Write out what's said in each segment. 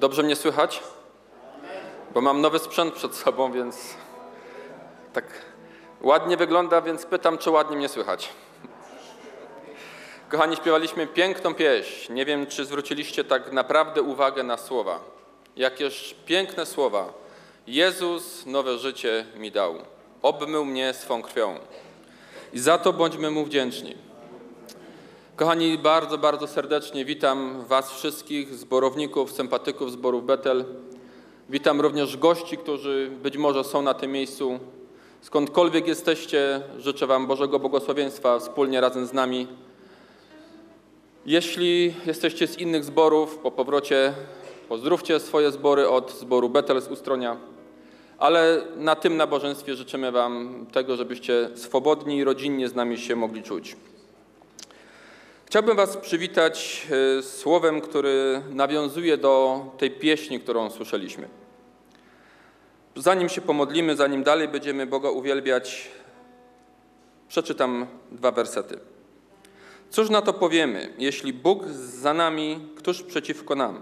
Dobrze mnie słychać? Bo mam nowy sprzęt przed sobą, więc tak ładnie wygląda, więc pytam, czy ładnie mnie słychać. Kochani, śpiewaliśmy piękną pieśń. Nie wiem, czy zwróciliście tak naprawdę uwagę na słowa. Jakież piękne słowa. Jezus nowe życie mi dał. Obmył mnie swą krwią. I za to bądźmy mu wdzięczni. Kochani, bardzo, bardzo serdecznie witam Was wszystkich, zborowników, sympatyków zborów Betel. Witam również gości, którzy być może są na tym miejscu. Skądkolwiek jesteście, życzę Wam Bożego błogosławieństwa wspólnie razem z nami. Jeśli jesteście z innych zborów, po powrocie pozdrówcie swoje zbory od zboru Betel z Ustronia. Ale na tym nabożeństwie życzymy Wam tego, żebyście swobodni i rodzinnie z nami się mogli czuć. Chciałbym Was przywitać e, słowem, który nawiązuje do tej pieśni, którą słyszeliśmy. Zanim się pomodlimy, zanim dalej będziemy Boga uwielbiać, przeczytam dwa wersety. Cóż na to powiemy, jeśli Bóg za nami, któż przeciwko nam?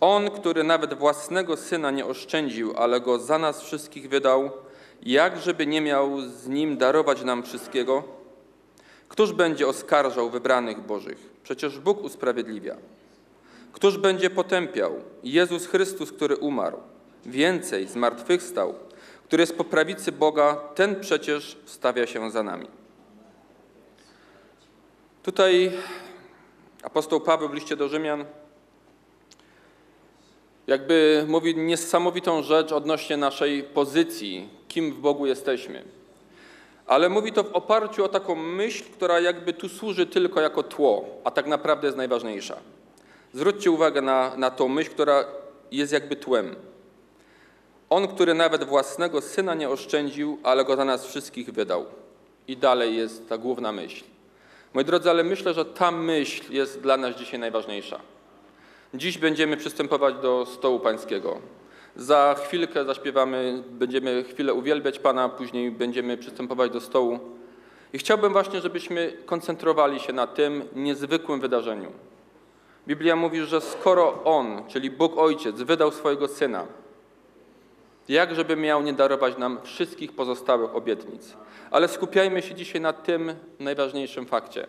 On, który nawet własnego syna nie oszczędził, ale go za nas wszystkich wydał, jak żeby nie miał z nim darować nam wszystkiego? Któż będzie oskarżał wybranych Bożych? Przecież Bóg usprawiedliwia. Któż będzie potępiał? Jezus Chrystus, który umarł. Więcej, zmartwychwstał, który jest po prawicy Boga, ten przecież wstawia się za nami. Tutaj apostoł Paweł w liście do Rzymian jakby mówi niesamowitą rzecz odnośnie naszej pozycji, kim w Bogu jesteśmy. Ale mówi to w oparciu o taką myśl, która jakby tu służy tylko jako tło, a tak naprawdę jest najważniejsza. Zwróćcie uwagę na, na tą myśl, która jest jakby tłem. On, który nawet własnego syna nie oszczędził, ale go za nas wszystkich wydał. I dalej jest ta główna myśl. Moi drodzy, ale myślę, że ta myśl jest dla nas dzisiaj najważniejsza. Dziś będziemy przystępować do stołu pańskiego. Za chwilkę zaśpiewamy, będziemy chwilę uwielbiać Pana, później będziemy przystępować do stołu. I chciałbym właśnie, żebyśmy koncentrowali się na tym niezwykłym wydarzeniu. Biblia mówi, że skoro On, czyli Bóg Ojciec, wydał swojego Syna, jak żeby miał nie darować nam wszystkich pozostałych obietnic. Ale skupiajmy się dzisiaj na tym najważniejszym fakcie,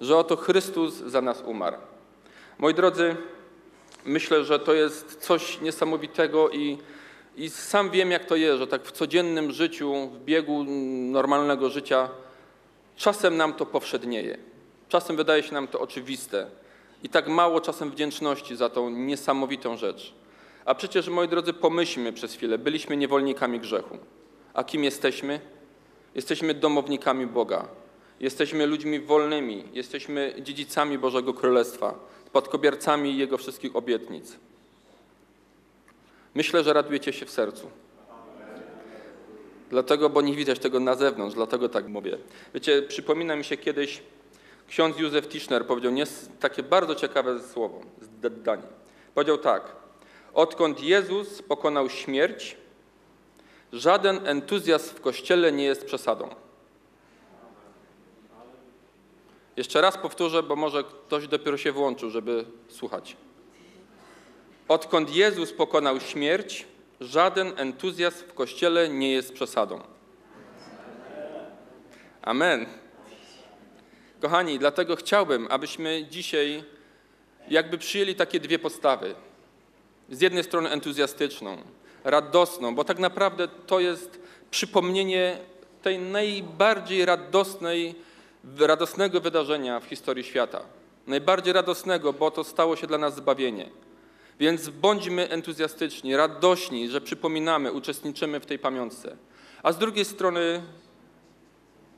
że oto Chrystus za nas umarł. Moi drodzy, myślę, że to jest coś niesamowitego i, i sam wiem, jak to jest, że tak w codziennym życiu, w biegu normalnego życia, czasem nam to powszednieje. Czasem wydaje się nam to oczywiste i tak mało czasem wdzięczności za tą niesamowitą rzecz. A przecież, moi drodzy, pomyślmy przez chwilę, byliśmy niewolnikami grzechu. A kim jesteśmy? Jesteśmy domownikami Boga. Jesteśmy ludźmi wolnymi, jesteśmy dziedzicami Bożego Królestwa spadkobiercami Jego wszystkich obietnic. Myślę, że radujecie się w sercu. Dlatego, bo nie widać tego na zewnątrz, dlatego tak mówię. Wiecie, przypomina mi się kiedyś, ksiądz Józef Tischner powiedział nie, takie bardzo ciekawe słowo, zdanie. Powiedział tak, odkąd Jezus pokonał śmierć, żaden entuzjazm w Kościele nie jest przesadą. Jeszcze raz powtórzę, bo może ktoś dopiero się włączył, żeby słuchać. Odkąd Jezus pokonał śmierć, żaden entuzjazm w Kościele nie jest przesadą. Amen. Kochani, dlatego chciałbym, abyśmy dzisiaj jakby przyjęli takie dwie postawy. Z jednej strony entuzjastyczną, radosną, bo tak naprawdę to jest przypomnienie tej najbardziej radosnej radosnego wydarzenia w historii świata. Najbardziej radosnego, bo to stało się dla nas zbawienie. Więc bądźmy entuzjastyczni, radośni, że przypominamy, uczestniczymy w tej pamiątce. A z drugiej strony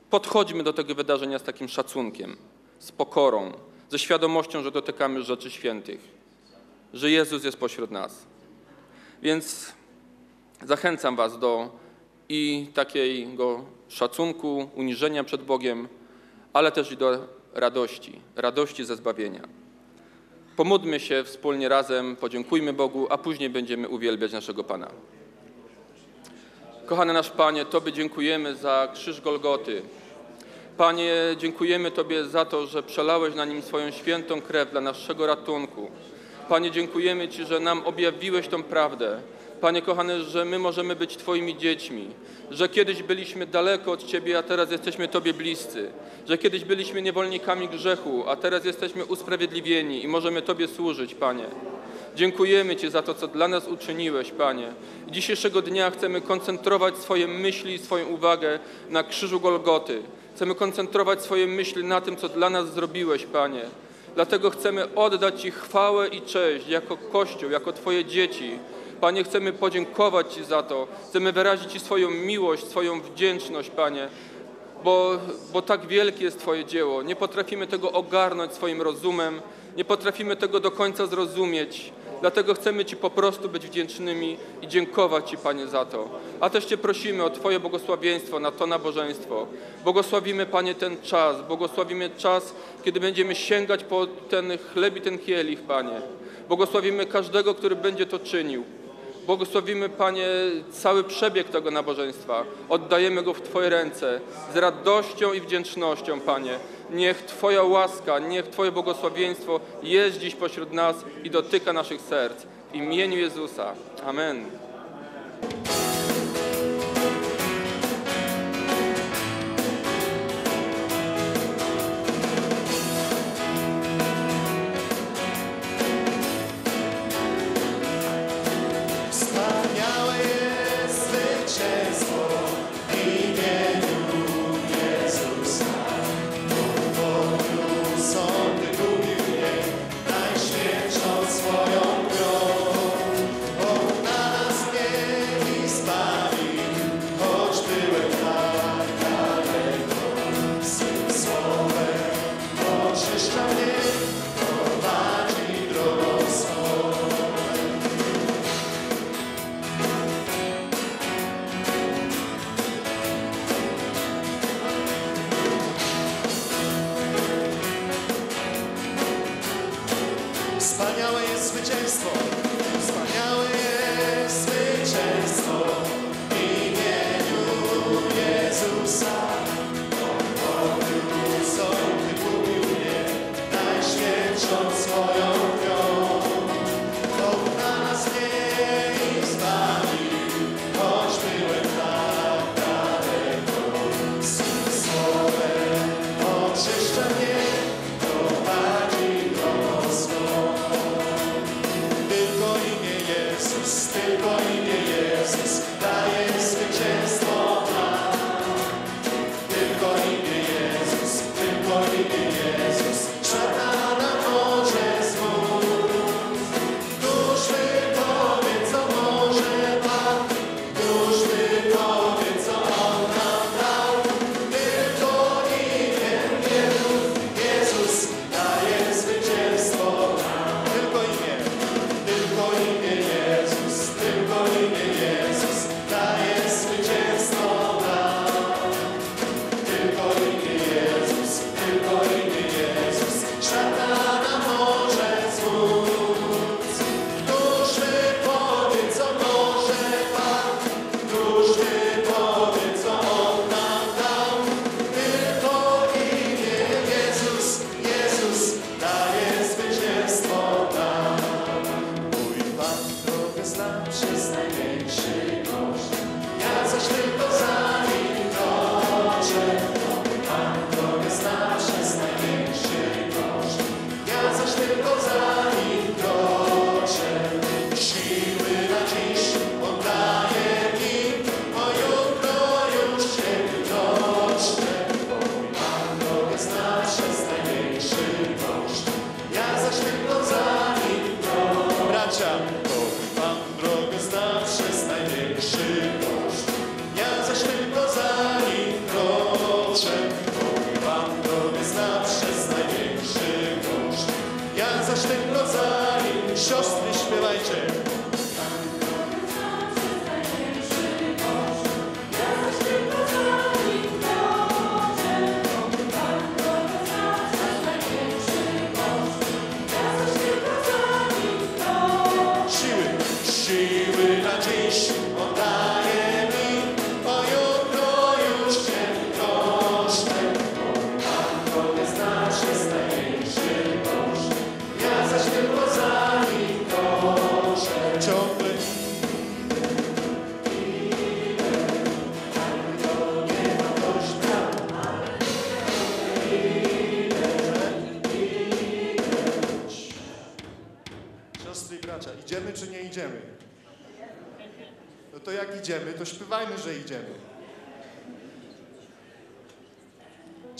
podchodźmy do tego wydarzenia z takim szacunkiem, z pokorą, ze świadomością, że dotykamy rzeczy świętych, że Jezus jest pośród nas. Więc zachęcam Was do i takiego szacunku, uniżenia przed Bogiem, ale też i do radości, radości ze zbawienia. Pomódlmy się wspólnie razem, podziękujmy Bogu, a później będziemy uwielbiać naszego Pana. Kochany nasz Panie, Tobie dziękujemy za krzyż Golgoty. Panie, dziękujemy Tobie za to, że przelałeś na nim swoją świętą krew dla naszego ratunku. Panie, dziękujemy Ci, że nam objawiłeś tą prawdę. Panie kochany, że my możemy być Twoimi dziećmi, że kiedyś byliśmy daleko od Ciebie, a teraz jesteśmy Tobie bliscy, że kiedyś byliśmy niewolnikami grzechu, a teraz jesteśmy usprawiedliwieni i możemy Tobie służyć, Panie. Dziękujemy Ci za to, co dla nas uczyniłeś, Panie. Dzisiejszego dnia chcemy koncentrować swoje myśli i swoją uwagę na krzyżu Golgoty. Chcemy koncentrować swoje myśli na tym, co dla nas zrobiłeś, Panie. Dlatego chcemy oddać Ci chwałę i cześć jako Kościół, jako Twoje dzieci. Panie, chcemy podziękować Ci za to. Chcemy wyrazić Ci swoją miłość, swoją wdzięczność, Panie, bo, bo tak wielkie jest Twoje dzieło. Nie potrafimy tego ogarnąć swoim rozumem, nie potrafimy tego do końca zrozumieć. Dlatego chcemy Ci po prostu być wdzięcznymi i dziękować Ci, Panie, za to. A też Cię prosimy o Twoje błogosławieństwo na to nabożeństwo. Błogosławimy, Panie, ten czas. Błogosławimy czas, kiedy będziemy sięgać po ten chleb i ten kielich, Panie. Błogosławimy każdego, który będzie to czynił. Błogosławimy, Panie, cały przebieg tego nabożeństwa. Oddajemy go w Twoje ręce z radością i wdzięcznością, Panie. Niech Twoja łaska, niech Twoje błogosławieństwo jest dziś pośród nas i dotyka naszych serc. W imieniu Jezusa. Amen. Wspaniałe jest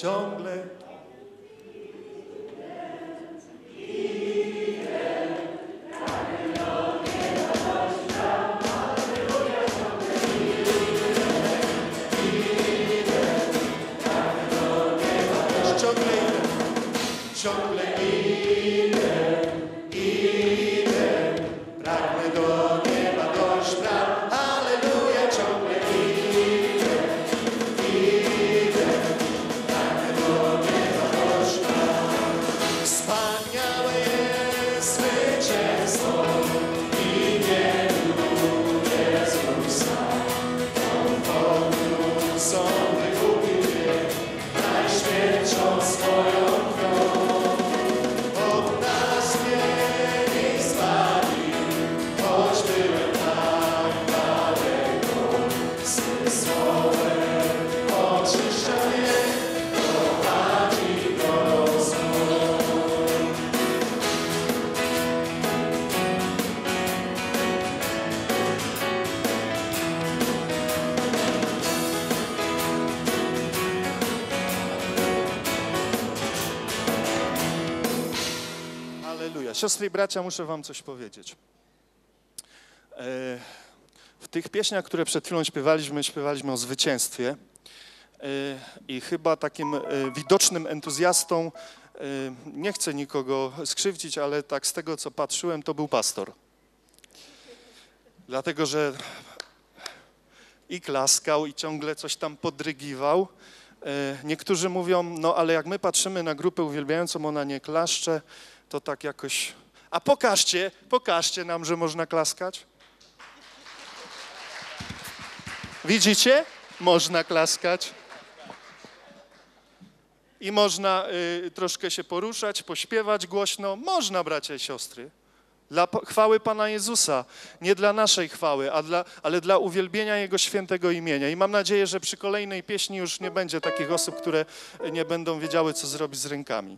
Ciągle Siostry i bracia, muszę wam coś powiedzieć. E, W tych pieśniach, które przed chwilą śpiewaliśmy, śpiewaliśmy o zwycięstwie. E, I chyba takim e, widocznym entuzjastą, nie chcę nikogo skrzywdzić, ale tak z tego, co patrzyłem, to był pastor. Dlatego, że i klaskał, i ciągle coś tam podrygiwał. Niektórzy mówią, no ale jak my patrzymy na grupę uwielbiającą, ona nie klaszcze, to tak jakoś... A pokażcie, pokażcie nam, że można klaskać. Widzicie? Można klaskać. I można y, troszkę się poruszać, pośpiewać głośno. Można, bracia i siostry. Dla chwały Pana Jezusa, nie dla naszej chwały, a dla, ale dla uwielbienia Jego świętego imienia. I mam nadzieję, że przy kolejnej pieśni już nie będzie takich osób, które nie będą wiedziały, co zrobić z rękami.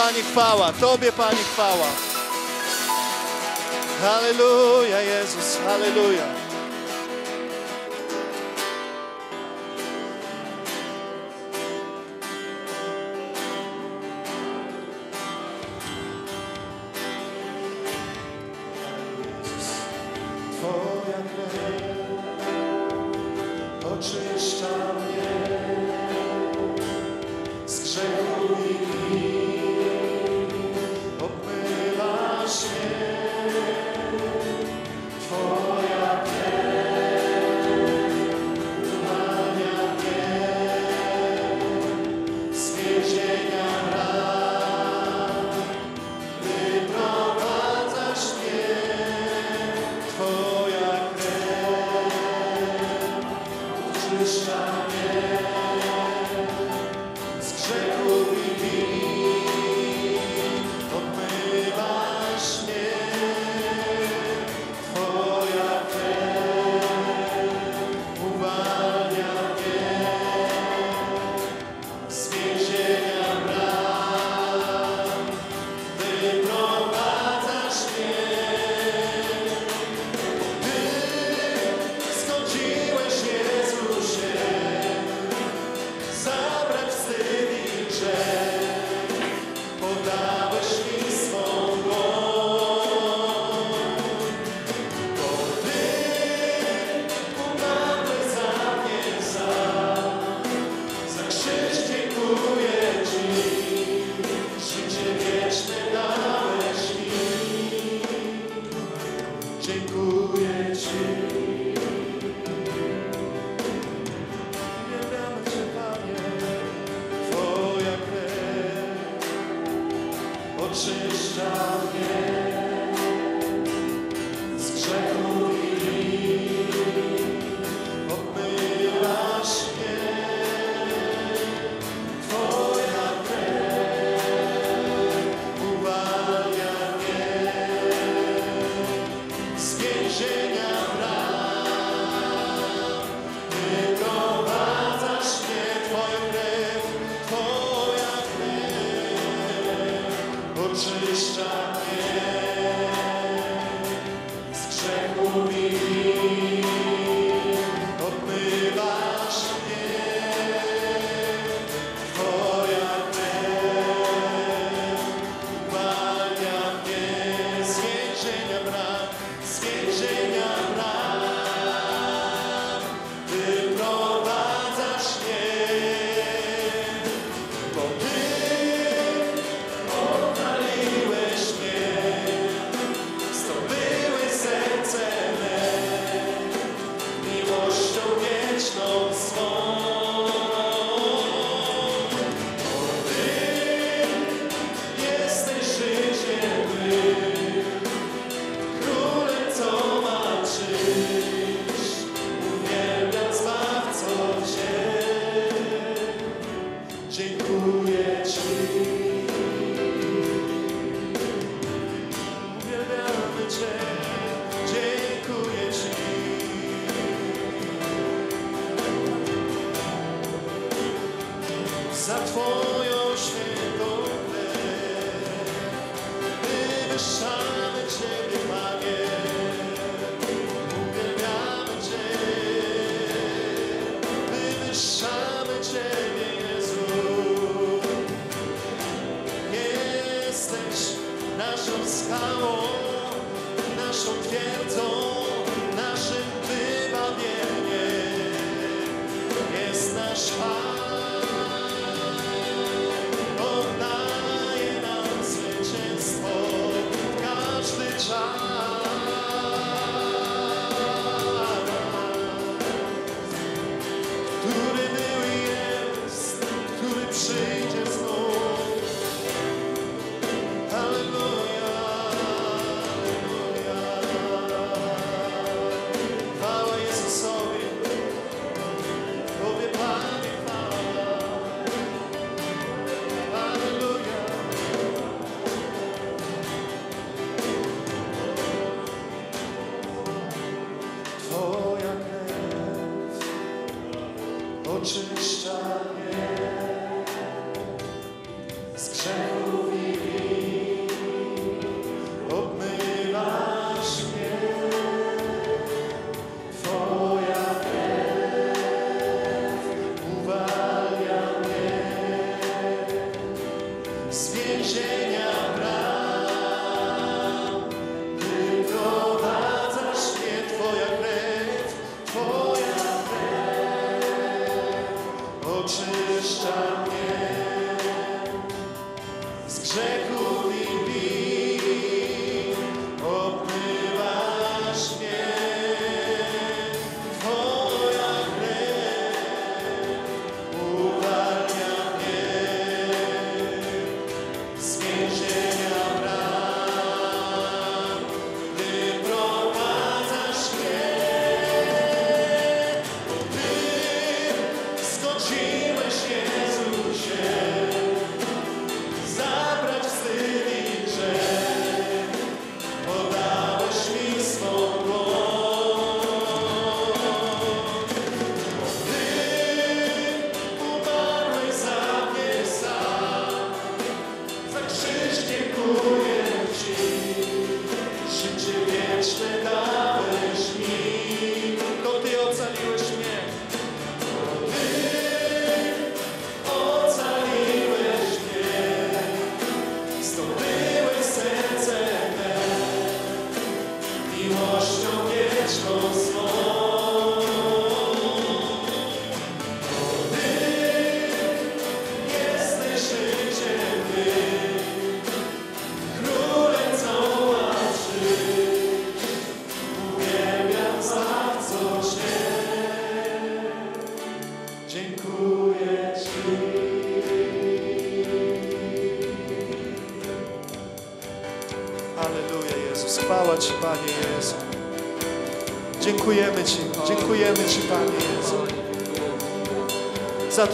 Tobie Pani chwała, Tobie Pani chwała. Halleluja, Jezus, halleluja.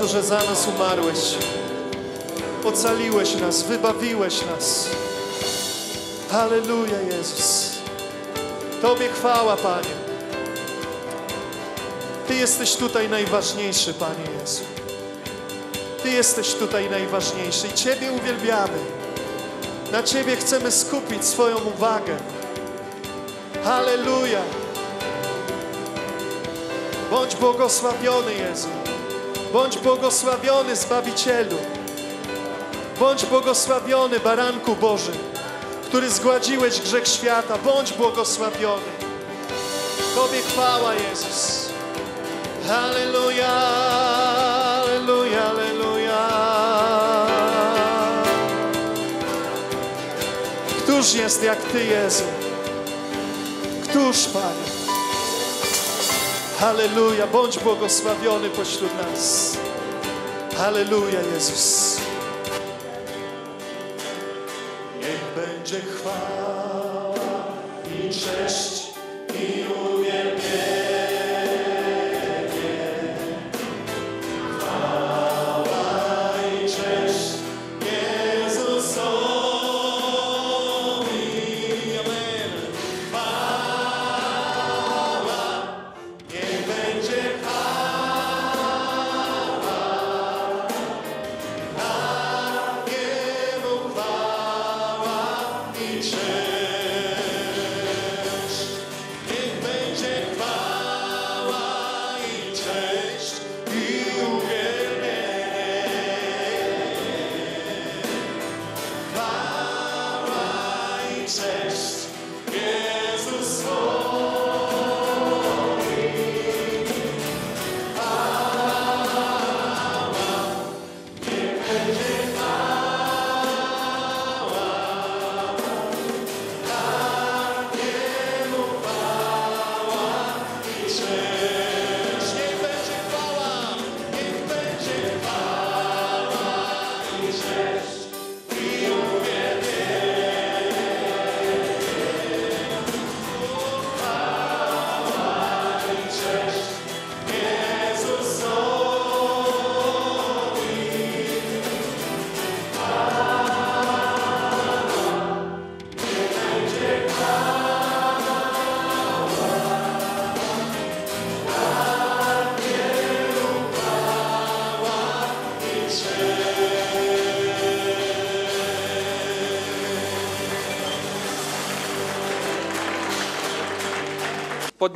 To, że za nas umarłeś. Ocaliłeś nas, wybawiłeś nas. Halleluja, Jezus. Tobie chwała, Panie. Ty jesteś tutaj najważniejszy, Panie Jezu. Ty jesteś tutaj najważniejszy i Ciebie uwielbiamy. Na Ciebie chcemy skupić swoją uwagę. Halleluja. Bądź błogosławiony, Jezu. Bądź błogosławiony, Zbawicielu. Bądź błogosławiony, Baranku Boży, który zgładziłeś grzech świata. Bądź błogosławiony. Tobie chwała, Jezus. Halleluja, halleluja, halleluja. Któż jest jak Ty, Jezu? Któż, Panie? Halleluja, bądź błogosławiony pośród nas. Halleluja, Jezus.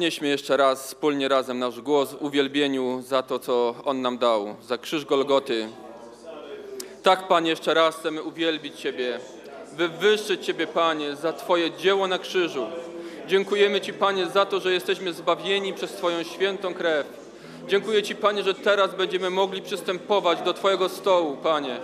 Podnieśmy jeszcze raz wspólnie razem nasz głos w uwielbieniu za to, co On nam dał, za krzyż Golgoty. Tak, Panie, jeszcze raz chcemy uwielbić Ciebie, wywyższyć Ciebie, Panie, za Twoje dzieło na krzyżu. Dziękujemy Ci, Panie, za to, że jesteśmy zbawieni przez Twoją świętą krew. Dziękuję Ci, Panie, że teraz będziemy mogli przystępować do Twojego stołu, Panie.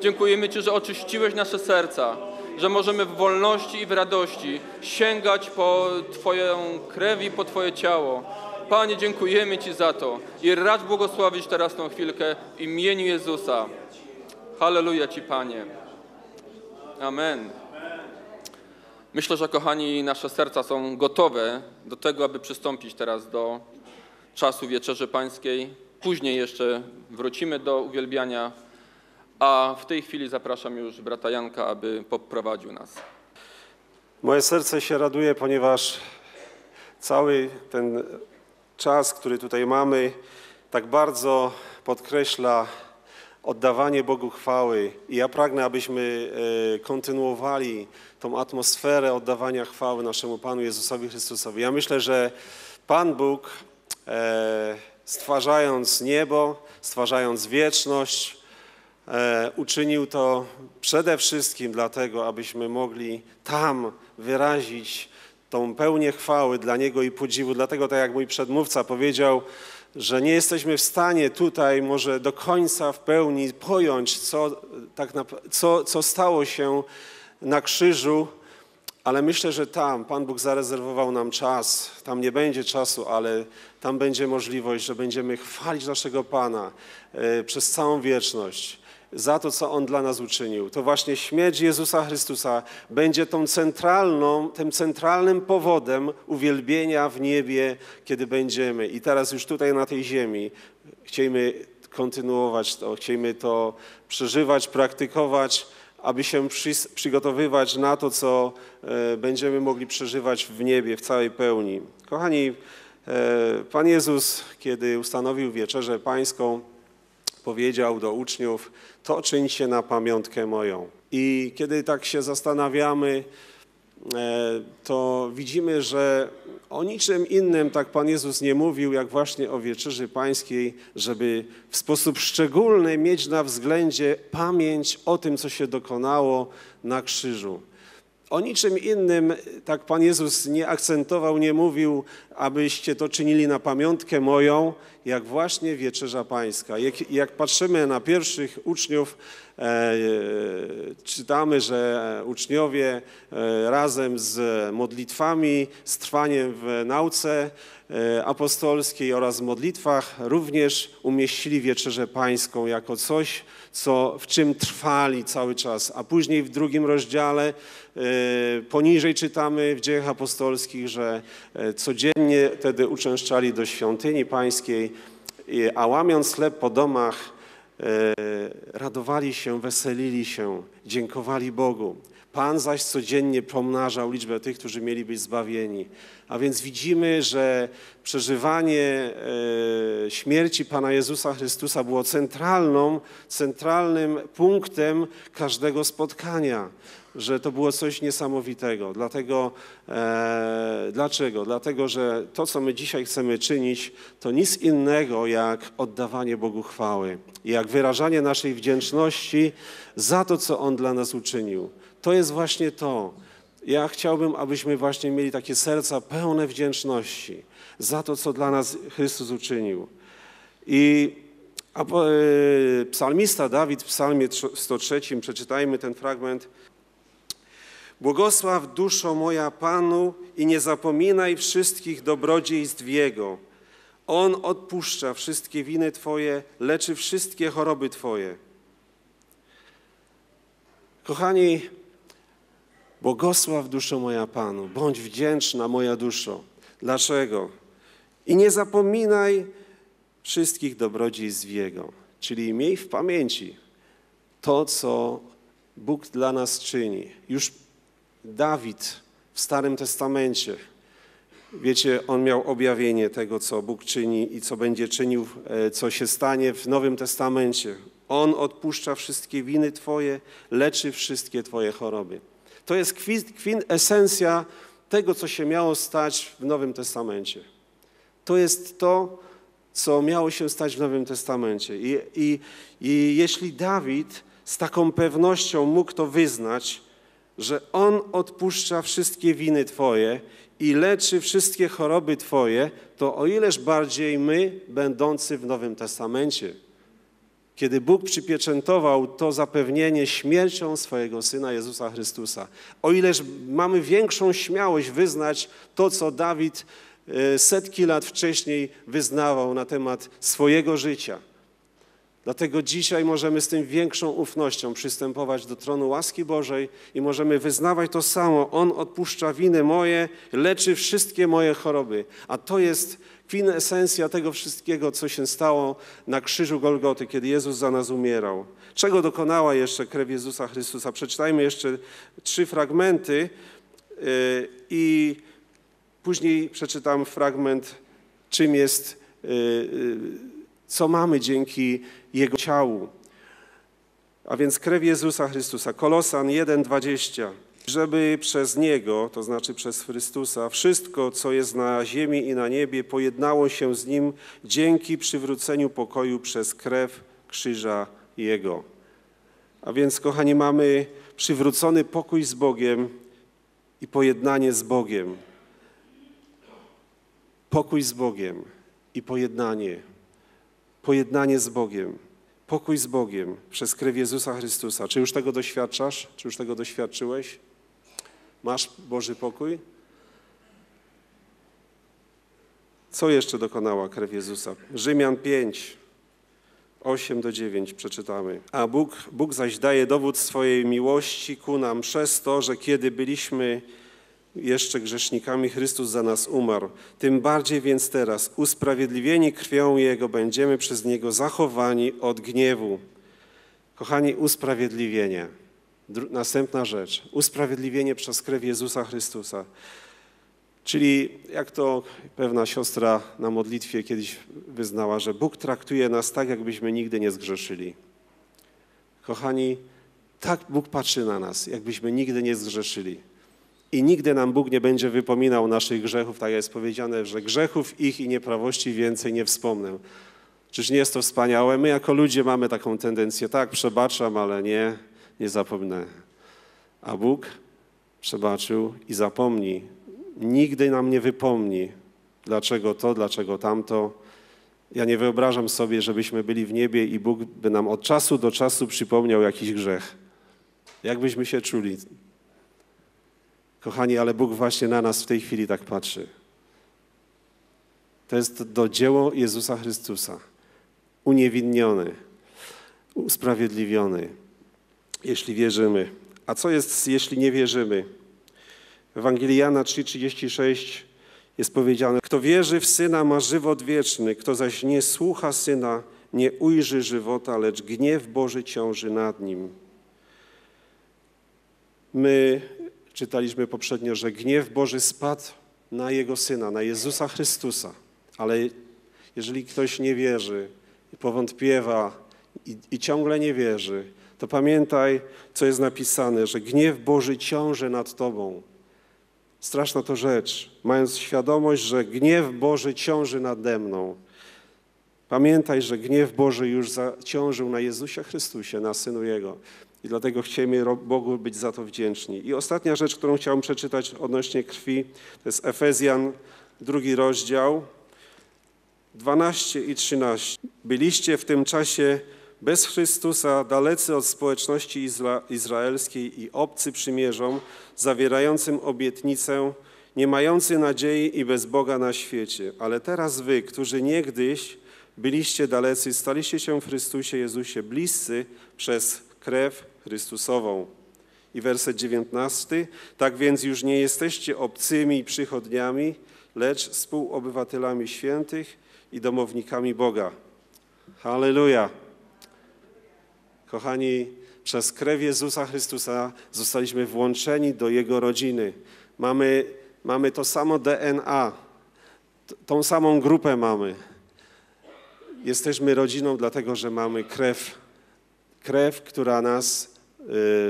Dziękujemy Ci, że oczyściłeś nasze serca, że możemy w wolności i w radości sięgać po Twoją krew i po Twoje ciało. Panie, dziękujemy Ci za to i racz błogosławić teraz tą chwilkę w imieniu Jezusa. Halleluja Ci, Panie. Amen. Myślę, że kochani, nasze serca są gotowe do tego, aby przystąpić teraz do czasu Wieczerzy Pańskiej. Później jeszcze wrócimy do uwielbiania, a w tej chwili zapraszam już brata Janka, aby poprowadził nas. Moje serce się raduje, ponieważ cały ten czas, który tutaj mamy, tak bardzo podkreśla oddawanie Bogu chwały. I ja pragnę, abyśmy e, kontynuowali tą atmosferę oddawania chwały naszemu Panu Jezusowi Chrystusowi. Ja myślę, że Pan Bóg, e, stwarzając niebo, stwarzając wieczność, uczynił to przede wszystkim dlatego, abyśmy mogli tam wyrazić tą pełnię chwały dla Niego i podziwu. Dlatego, tak jak mój przedmówca powiedział, że nie jesteśmy w stanie tutaj może do końca w pełni pojąć, co, tak nap- co, co stało się na krzyżu, ale myślę, że tam Pan Bóg zarezerwował nam czas. Tam nie będzie czasu, ale tam będzie możliwość, że będziemy chwalić naszego Pana e, przez całą wieczność. Za to, co On dla nas uczynił. To właśnie śmierć Jezusa Chrystusa będzie tą centralną, tym centralnym powodem uwielbienia w niebie, kiedy będziemy. I teraz już tutaj na tej ziemi chcielibyśmy kontynuować to, chcielibyśmy to przeżywać, praktykować, aby się przy, przygotowywać na to, co e, będziemy mogli przeżywać w niebie w całej pełni. Kochani, e, Pan Jezus, kiedy ustanowił wieczerzę pańską, powiedział do uczniów, to czyńcie na pamiątkę moją. I kiedy tak się zastanawiamy, e, to widzimy, że o niczym innym tak Pan Jezus nie mówił, jak właśnie o wieczerzy pańskiej, żeby w sposób szczególny mieć na względzie pamięć o tym, co się dokonało na krzyżu. O niczym innym tak Pan Jezus nie akcentował, nie mówił, abyście to czynili na pamiątkę moją, jak właśnie wieczerza pańska. Jak, jak patrzymy na pierwszych uczniów, e, czytamy, że uczniowie e, razem z modlitwami, z trwaniem w nauce e, apostolskiej oraz modlitwach również umieścili wieczerzę pańską jako coś, co, w czym trwali cały czas. A później w drugim rozdziale poniżej czytamy w dziejach apostolskich, że e, codziennie wtedy uczęszczali do świątyni pańskiej, a łamiąc chleb po domach, e, radowali się, weselili się, dziękowali Bogu. Pan zaś codziennie pomnażał liczbę tych, którzy mieli być zbawieni. A więc widzimy, że przeżywanie e, śmierci Pana Jezusa Chrystusa było centralną, centralnym punktem każdego spotkania, że to było coś niesamowitego. Dlatego, e, dlaczego? Dlatego, że to, co my dzisiaj chcemy czynić, to nic innego jak oddawanie Bogu chwały, jak wyrażanie naszej wdzięczności za to, co On dla nas uczynił. To jest właśnie to. Ja chciałbym, abyśmy właśnie mieli takie serca pełne wdzięczności za to, co dla nas Chrystus uczynił. I e, psalmista Dawid w psalmie trz- 103, przeczytajmy ten fragment. Błogosław duszo moja Panu i nie zapominaj wszystkich dobrodziejstw Jego. On odpuszcza wszystkie winy Twoje, leczy wszystkie choroby Twoje. Kochani, błogosław duszo moja Panu, bądź wdzięczna moja duszo. Dlaczego? I nie zapominaj wszystkich dobrodziejstw Jego. Czyli miej w pamięci to, co Bóg dla nas czyni. Już Dawid w Starym Testamencie, wiecie, on miał objawienie tego, co Bóg czyni i co będzie czynił, e, co się stanie w Nowym Testamencie. On odpuszcza wszystkie winy Twoje, leczy wszystkie Twoje choroby. To jest kwin, esencja tego, co się miało stać w Nowym Testamencie. To jest to, co miało się stać w Nowym Testamencie. I, i, I jeśli Dawid z taką pewnością mógł to wyznać, że On odpuszcza wszystkie winy Twoje i leczy wszystkie choroby Twoje, to o ileż bardziej my, będący w Nowym Testamencie, kiedy Bóg przypieczętował to zapewnienie śmiercią swojego Syna Jezusa Chrystusa. O ileż mamy większą śmiałość wyznać to, co Dawid e, setki lat wcześniej wyznawał na temat swojego życia. Dlatego dzisiaj możemy z tym większą ufnością przystępować do tronu łaski Bożej i możemy wyznawać to samo. On odpuszcza winy moje, leczy wszystkie moje choroby. A to jest kwintesencja tego wszystkiego, co się stało na krzyżu Golgoty, kiedy Jezus za nas umierał. Czego dokonała jeszcze krew Jezusa Chrystusa? Przeczytajmy jeszcze trzy fragmenty yy, i później przeczytam fragment, czym jest, yy, yy, co mamy dzięki Jego ciału. A więc krew Jezusa Chrystusa. Kolosan 1,20. Żeby przez Niego, to znaczy przez Chrystusa, wszystko, co jest na ziemi i na niebie, pojednało się z Nim dzięki przywróceniu pokoju przez krew krzyża Jego. A więc, kochani, mamy przywrócony pokój z Bogiem i pojednanie z Bogiem. Pokój z Bogiem i pojednanie. Pojednanie z Bogiem. Pokój z Bogiem przez krew Jezusa Chrystusa. Czy już tego doświadczasz? Czy już tego doświadczyłeś? Masz Boży pokój? Co jeszcze dokonała krew Jezusa? Rzymian 5, 8 do 9 przeczytamy. A Bóg, Bóg zaś daje dowód swojej miłości ku nam przez to, że kiedy byliśmy jeszcze grzesznikami, Chrystus za nas umarł. Tym bardziej więc teraz, usprawiedliwieni krwią Jego, będziemy przez Niego zachowani od gniewu. Kochani, usprawiedliwienie. Następna rzecz. Usprawiedliwienie przez krew Jezusa Chrystusa. Czyli jak to pewna siostra na modlitwie kiedyś wyznała, że Bóg traktuje nas tak, jakbyśmy nigdy nie zgrzeszyli. Kochani, tak Bóg patrzy na nas, jakbyśmy nigdy nie zgrzeszyli. I nigdy nam Bóg nie będzie wypominał naszych grzechów, tak jest powiedziane, że grzechów ich i nieprawości więcej nie wspomnę. Czyż nie jest to wspaniałe? My jako ludzie mamy taką tendencję, tak, przebaczam, ale nie, nie zapomnę. A Bóg przebaczył i zapomni. Nigdy nam nie wypomni, dlaczego to, dlaczego tamto. Ja nie wyobrażam sobie, żebyśmy byli w niebie i Bóg by nam od czasu do czasu przypomniał jakiś grzech. Jak byśmy się czuli? Kochani, ale Bóg właśnie na nas w tej chwili tak patrzy. To jest do dzieło Jezusa Chrystusa. Uniewinniony, usprawiedliwiony, jeśli wierzymy. A co jest, jeśli nie wierzymy? W Ewangelii Jana 3,36 jest powiedziane, kto wierzy w Syna ma żywot wieczny, kto zaś nie słucha Syna, nie ujrzy żywota, lecz gniew Boży ciąży nad nim. My czytaliśmy poprzednio, że gniew Boży spadł na Jego Syna, na Jezusa Chrystusa. Ale jeżeli ktoś nie wierzy, powątpiewa i, i ciągle nie wierzy, to pamiętaj, co jest napisane, że gniew Boży ciąży nad Tobą. Straszna to rzecz, mając świadomość, że gniew Boży ciąży nade mną. Pamiętaj, że gniew Boży już ciążył na Jezusie Chrystusie, na Synu Jego. I dlatego chcemy Bogu być za to wdzięczni. I ostatnia rzecz, którą chciałem przeczytać odnośnie krwi, to jest Efezjan, drugi rozdział, 12 i 13. Byliście w tym czasie bez Chrystusa, dalecy od społeczności izra izraelskiej i obcy przymierzom, zawierającym obietnicę, nie mający nadziei i bez Boga na świecie. Ale teraz wy, którzy niegdyś byliście dalecy, staliście się w Chrystusie Jezusie bliscy przez krew Chrystusową. I werset 19. Tak więc już nie jesteście obcymi przychodniami, lecz współobywatelami świętych i domownikami Boga. Halleluja. Kochani, przez krew Jezusa Chrystusa zostaliśmy włączeni do Jego rodziny. Mamy, mamy to samo DNA, tą samą grupę mamy. Jesteśmy rodziną dlatego, że mamy krew, krew, która nas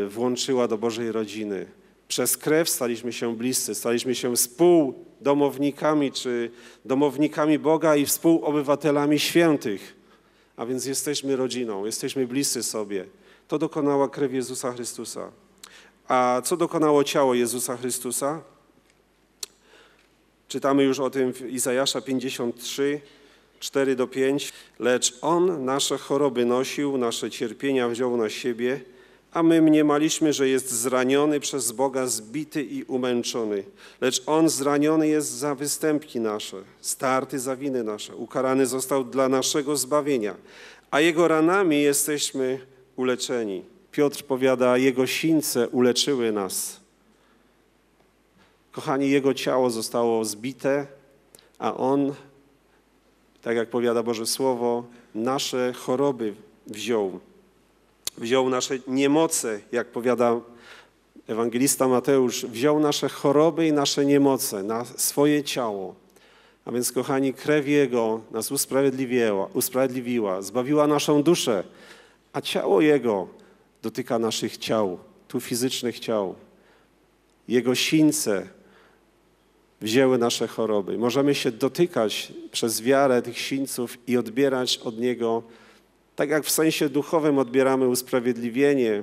włączyła do Bożej rodziny. Przez krew staliśmy się bliscy, staliśmy się współdomownikami czy domownikami Boga i współobywatelami świętych. A więc jesteśmy rodziną, jesteśmy bliscy sobie. To dokonała krew Jezusa Chrystusa. A co dokonało ciało Jezusa Chrystusa? Czytamy już o tym w Izajasza 53, 4 do 5. Lecz On nasze choroby nosił, nasze cierpienia wziął na siebie, a my mniemaliśmy, że jest zraniony przez Boga, zbity i umęczony. Lecz On zraniony jest za występki nasze, starty za winy nasze, ukarany został dla naszego zbawienia, a Jego ranami jesteśmy uleczeni. Piotr powiada, Jego sińce uleczyły nas. Kochani, Jego ciało zostało zbite, a On, tak jak powiada Boże Słowo, nasze choroby wziął wziął nasze niemoce, jak powiada ewangelista Mateusz, wziął nasze choroby i nasze niemoce na swoje ciało. A więc, kochani, krew Jego nas usprawiedliwiła, usprawiedliwiła, zbawiła naszą duszę, a ciało Jego dotyka naszych ciał, tu fizycznych ciał. Jego sińce wzięły nasze choroby. Możemy się dotykać przez wiarę tych sińców i odbierać od Niego tak jak w sensie duchowym odbieramy usprawiedliwienie,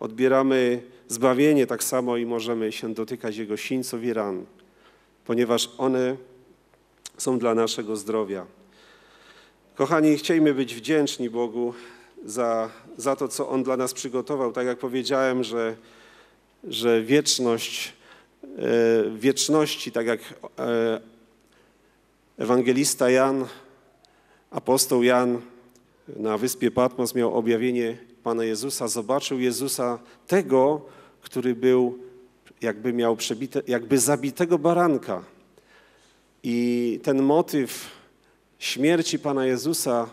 odbieramy zbawienie, tak samo i możemy się dotykać Jego sińców i ran, ponieważ one są dla naszego zdrowia. Kochani, chcielibyśmy być wdzięczni Bogu za, za to, co On dla nas przygotował. Tak jak powiedziałem, że, że wieczność, e, wieczności, tak jak e, ewangelista Jan, apostoł Jan na wyspie Patmos miał objawienie Pana Jezusa, zobaczył Jezusa tego, który był, jakby miał przebite, jakby zabitego baranka. I ten motyw śmierci Pana Jezusa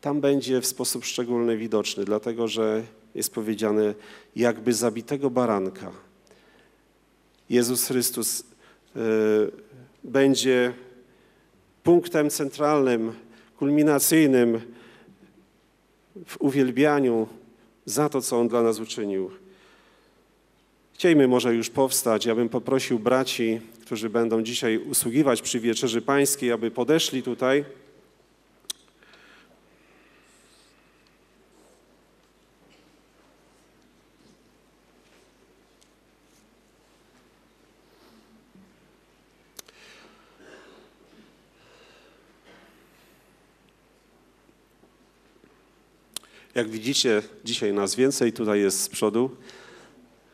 tam będzie w sposób szczególny widoczny, dlatego że jest powiedziane jakby zabitego baranka. Jezus Chrystus y, będzie punktem centralnym, kulminacyjnym w uwielbianiu za to, co On dla nas uczynił. Chciejmy może już powstać. Ja bym poprosił braci, którzy będą dzisiaj usługiwać przy Wieczerzy Pańskiej, aby podeszli tutaj. Jak widzicie, dzisiaj nas więcej tutaj jest z przodu.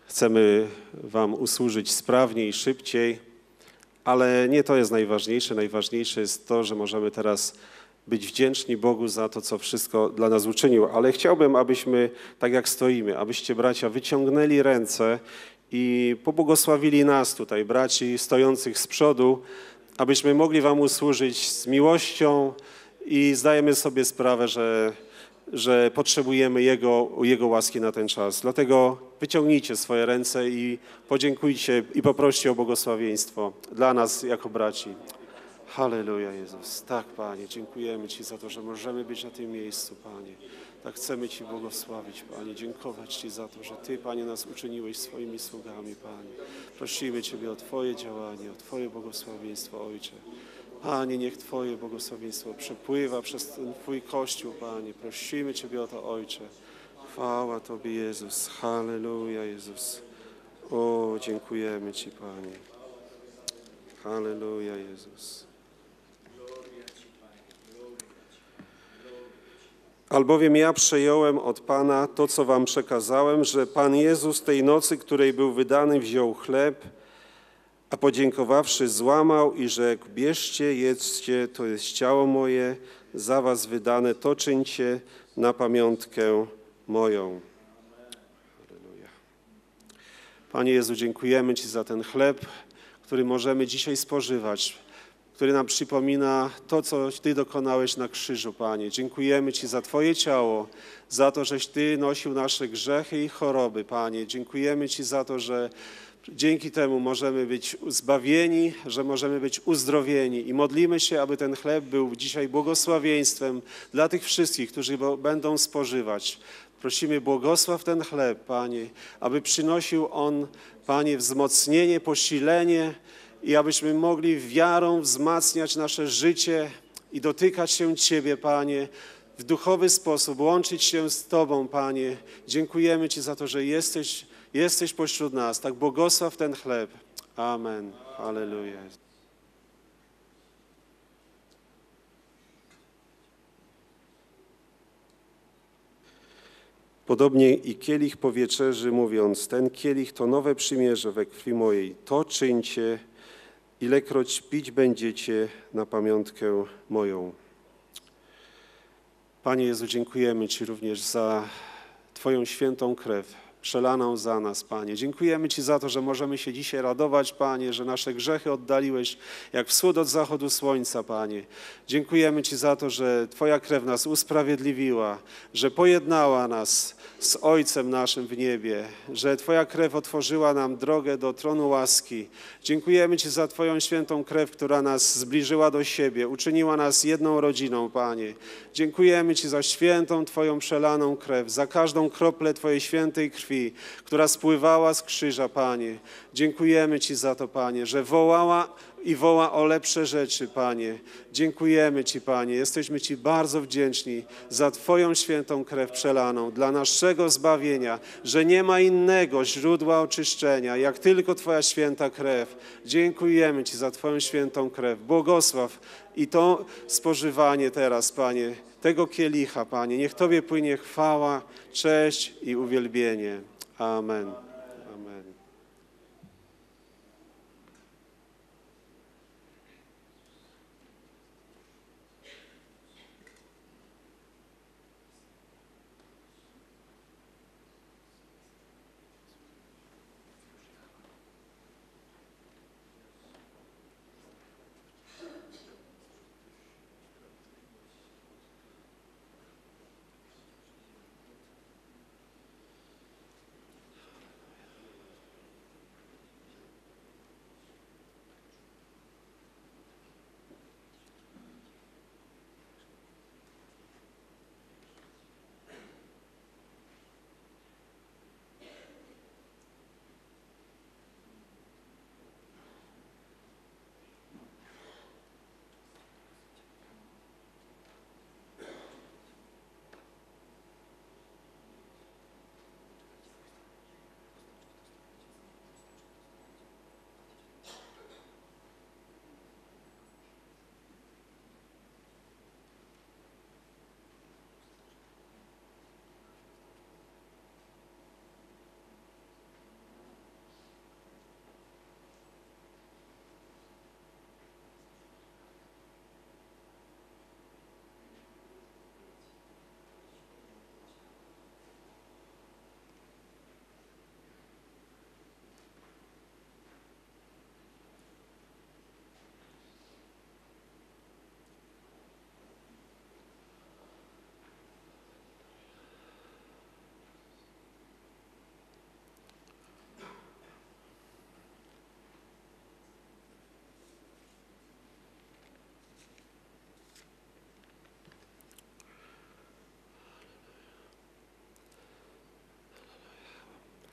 Chcemy Wam usłużyć sprawniej, szybciej, ale nie to jest najważniejsze. Najważniejsze jest to, że możemy teraz być wdzięczni Bogu za to, co wszystko dla nas uczynił. Ale chciałbym, abyśmy, tak jak stoimy, abyście bracia wyciągnęli ręce i pobłogosławili nas tutaj, braci stojących z przodu, abyśmy mogli Wam usłużyć z miłością i zdajemy sobie sprawę, że że potrzebujemy Jego, Jego łaski na ten czas. Dlatego wyciągnijcie swoje ręce i podziękujcie i poproście o błogosławieństwo dla nas jako braci. Halleluja, Jezus. Tak, Panie, dziękujemy Ci za to, że możemy być na tym miejscu, Panie. Tak chcemy Ci błogosławić, Panie, dziękować Ci za to, że Ty, Panie, nas uczyniłeś swoimi sługami, Panie. Prosimy Ciebie o Twoje działanie, o Twoje błogosławieństwo, Ojcze. Panie, niech Twoje błogosławieństwo przepływa przez ten Twój Kościół, Panie. Prosimy Ciebie o to, Ojcze. Chwała Tobie, Jezus. Halleluja, Jezus. O, dziękujemy Ci, Panie. Halleluja, Jezus. Albowiem ja przejąłem od Pana to, co Wam przekazałem, że Pan Jezus tej nocy, której był wydany, wziął chleb, a podziękowawszy złamał i rzekł, bierzcie, jedzcie, to jest ciało moje, za was wydane, to czyńcie na pamiątkę moją. Panie Jezu, dziękujemy Ci za ten chleb, który możemy dzisiaj spożywać, który nam przypomina to, co Ty dokonałeś na krzyżu, Panie. Dziękujemy Ci za Twoje ciało, za to, żeś Ty nosił nasze grzechy i choroby, Panie. Dziękujemy Ci za to, że Dzięki temu możemy być zbawieni, że możemy być uzdrowieni i modlimy się, aby ten chleb był dzisiaj błogosławieństwem dla tych wszystkich, którzy będą spożywać. Prosimy, błogosław ten chleb, Panie, aby przynosił on, Panie, wzmocnienie, posilenie i abyśmy mogli wiarą wzmacniać nasze życie i dotykać się Ciebie, Panie, w duchowy sposób, łączyć się z Tobą, Panie. Dziękujemy Ci za to, że jesteś Jesteś pośród nas, tak błogosław ten chleb. Amen. Halleluja. Podobnie i kielich po wieczerzy, mówiąc, ten kielich to nowe przymierze we krwi mojej. To czyńcie, ilekroć pić będziecie na pamiątkę moją. Panie Jezu, dziękujemy Ci również za Twoją świętą krew przelaną za nas, Panie. Dziękujemy Ci za to, że możemy się dzisiaj radować, Panie, że nasze grzechy oddaliłeś jak wschód od zachodu słońca, Panie. Dziękujemy Ci za to, że Twoja krew nas usprawiedliwiła, że pojednała nas z Ojcem naszym w niebie, że Twoja krew otworzyła nam drogę do tronu łaski. Dziękujemy Ci za Twoją świętą krew, która nas zbliżyła do siebie, uczyniła nas jedną rodziną, Panie. Dziękujemy Ci za świętą Twoją przelaną krew, za każdą kroplę Twojej świętej krwi, która spływała z krzyża, Panie. Dziękujemy Ci za to, Panie, że wołała i woła o lepsze rzeczy, Panie. Dziękujemy Ci, Panie. Jesteśmy Ci bardzo wdzięczni za Twoją świętą krew przelaną dla naszego zbawienia, że nie ma innego źródła oczyszczenia, jak tylko Twoja święta krew. Dziękujemy Ci za Twoją świętą krew. Błogosław i to spożywanie teraz, Panie, tego kielicha, Panie. Niech Tobie płynie chwała, cześć i uwielbienie. Amen.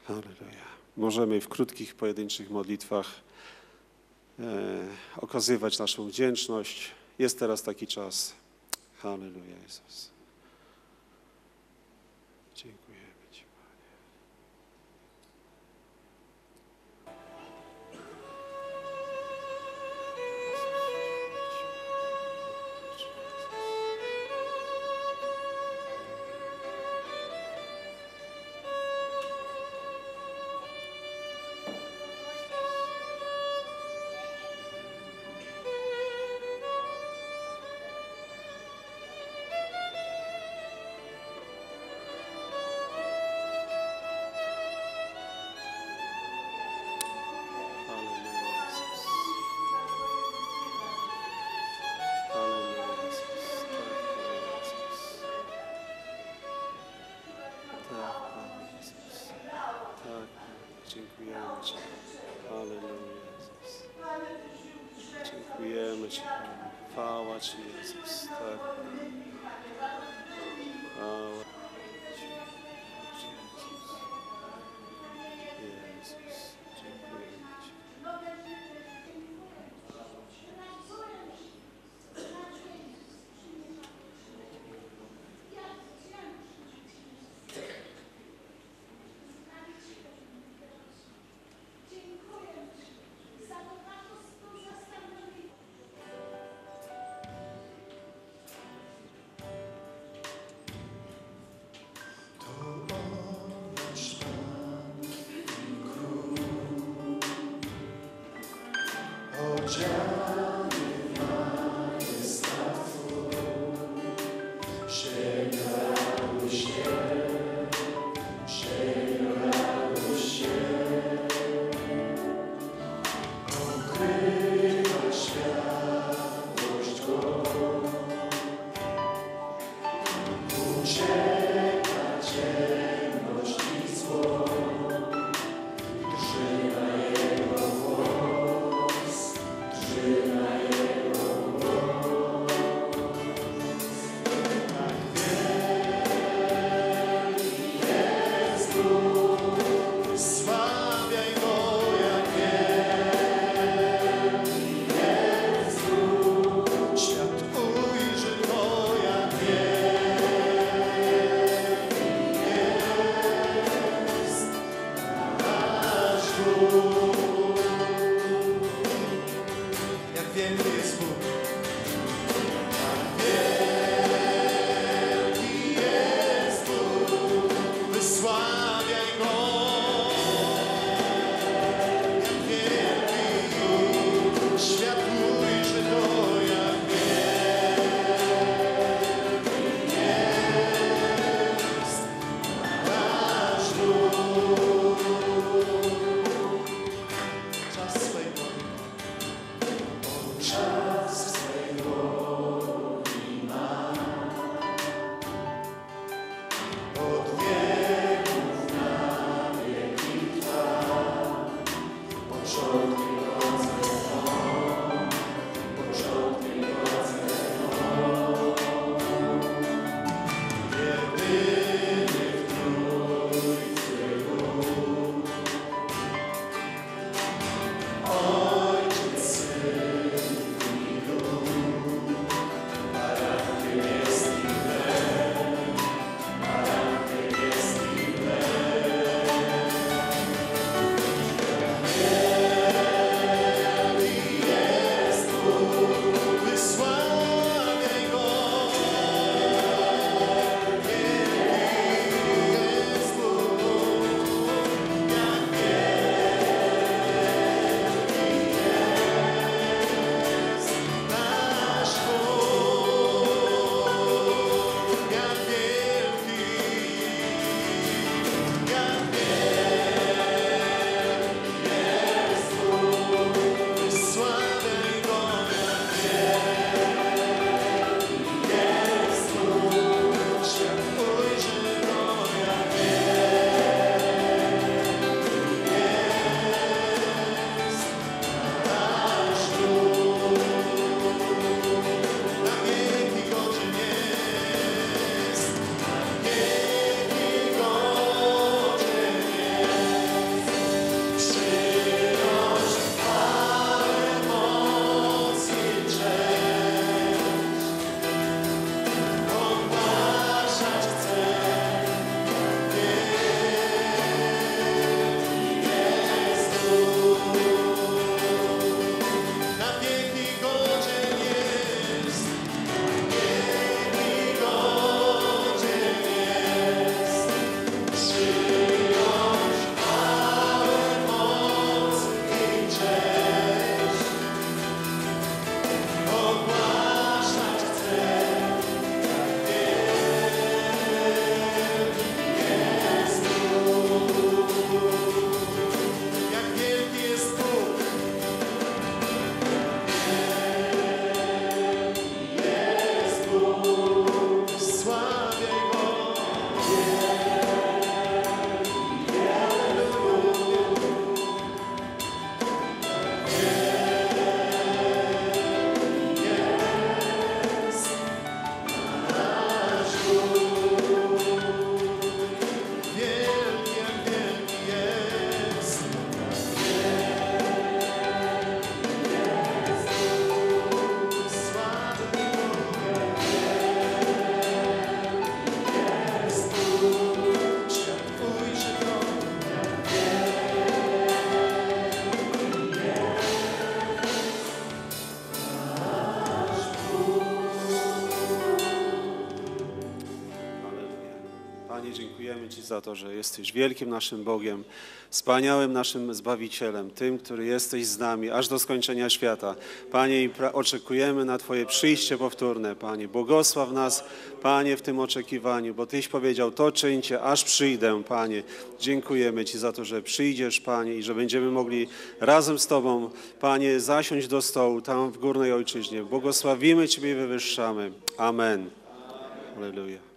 Halleluja. Możemy w krótkich, pojedynczych modlitwach e, okazywać naszą wdzięczność. Jest teraz taki czas. Halleluja, Jezus. Jared. Spirit. Za to, że jesteś wielkim naszym Bogiem, wspaniałym naszym Zbawicielem, tym, który jesteś z nami aż do skończenia świata. Panie, oczekujemy na Twoje przyjście powtórne, Panie. Błogosław nas, Panie, w tym oczekiwaniu, bo Tyś powiedział, to czyńcie, aż przyjdę, Panie. Dziękujemy Ci za to, że przyjdziesz, Panie, i że będziemy mogli razem z Tobą, Panie, zasiąść do stołu tam w górnej ojczyźnie. Błogosławimy Ciebie i wywyższamy. Amen. Aleluja. Oddychać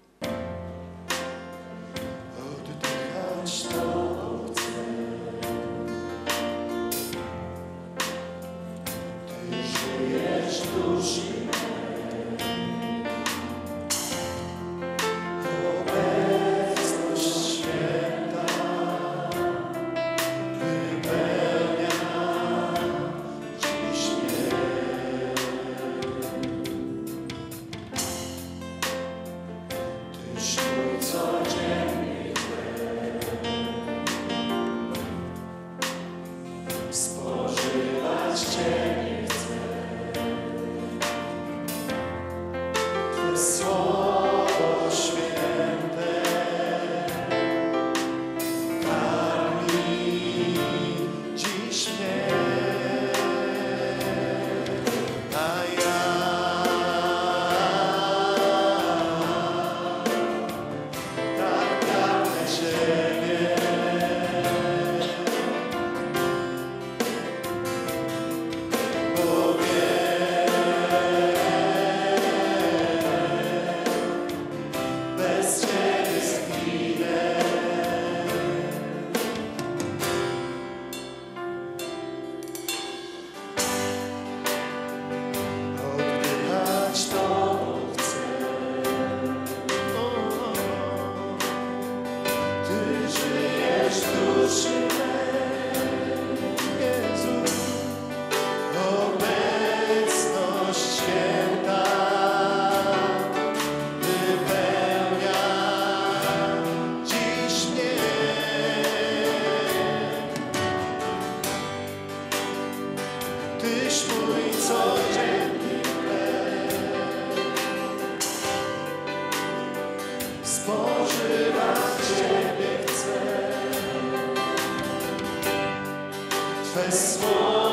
transforma.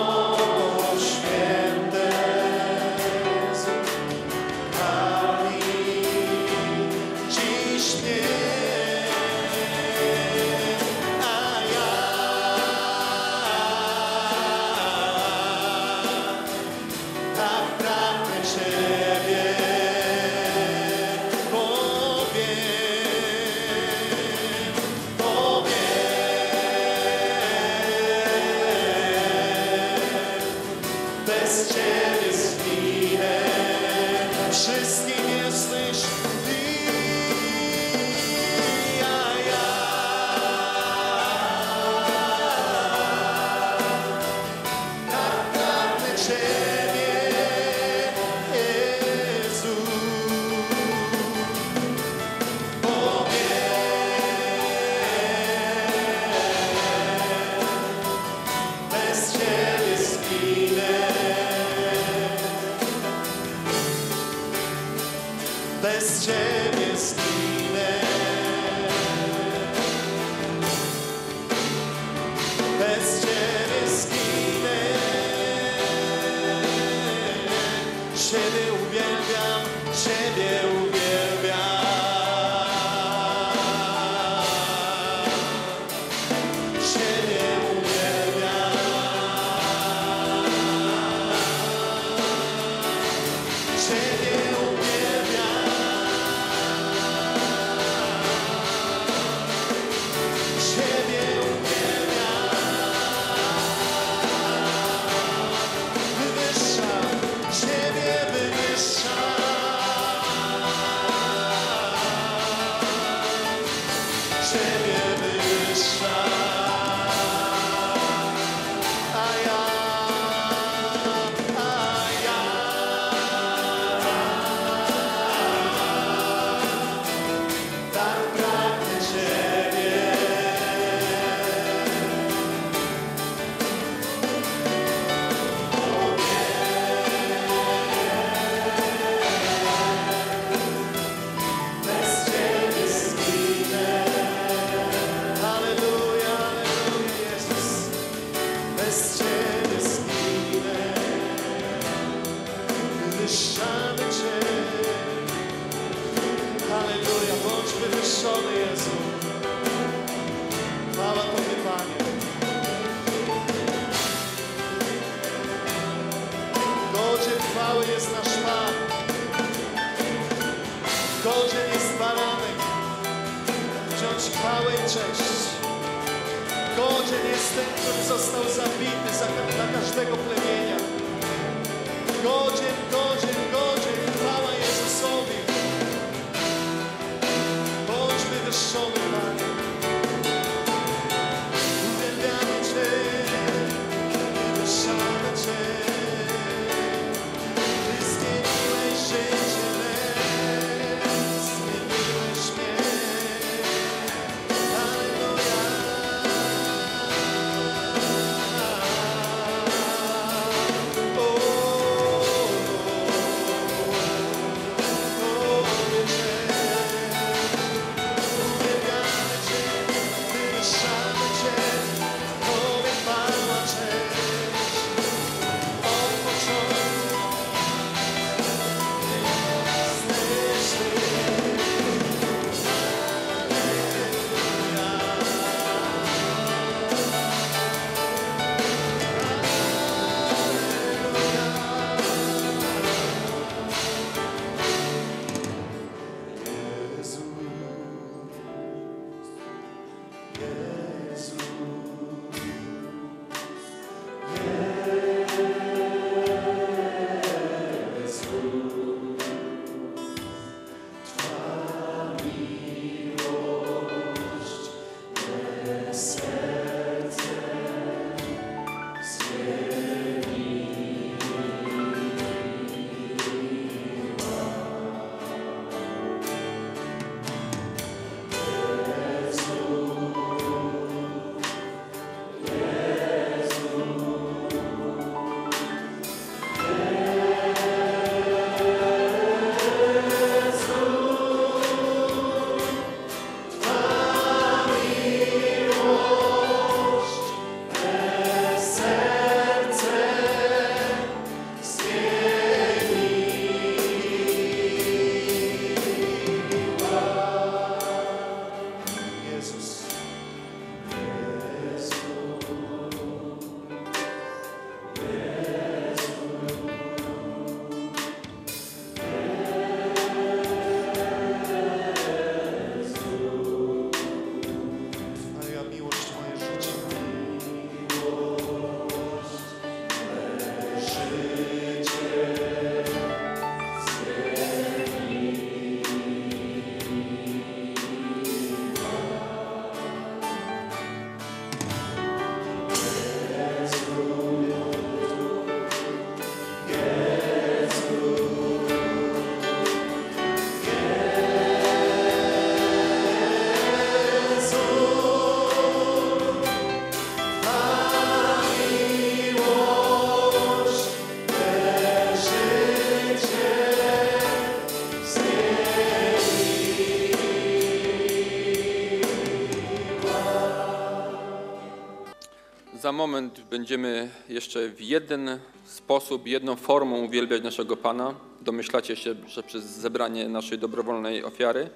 Za moment będziemy jeszcze w jeden sposób, jedną formą uwielbiać naszego Pana. Domyślacie się, że przez zebranie naszej dobrowolnej ofiary.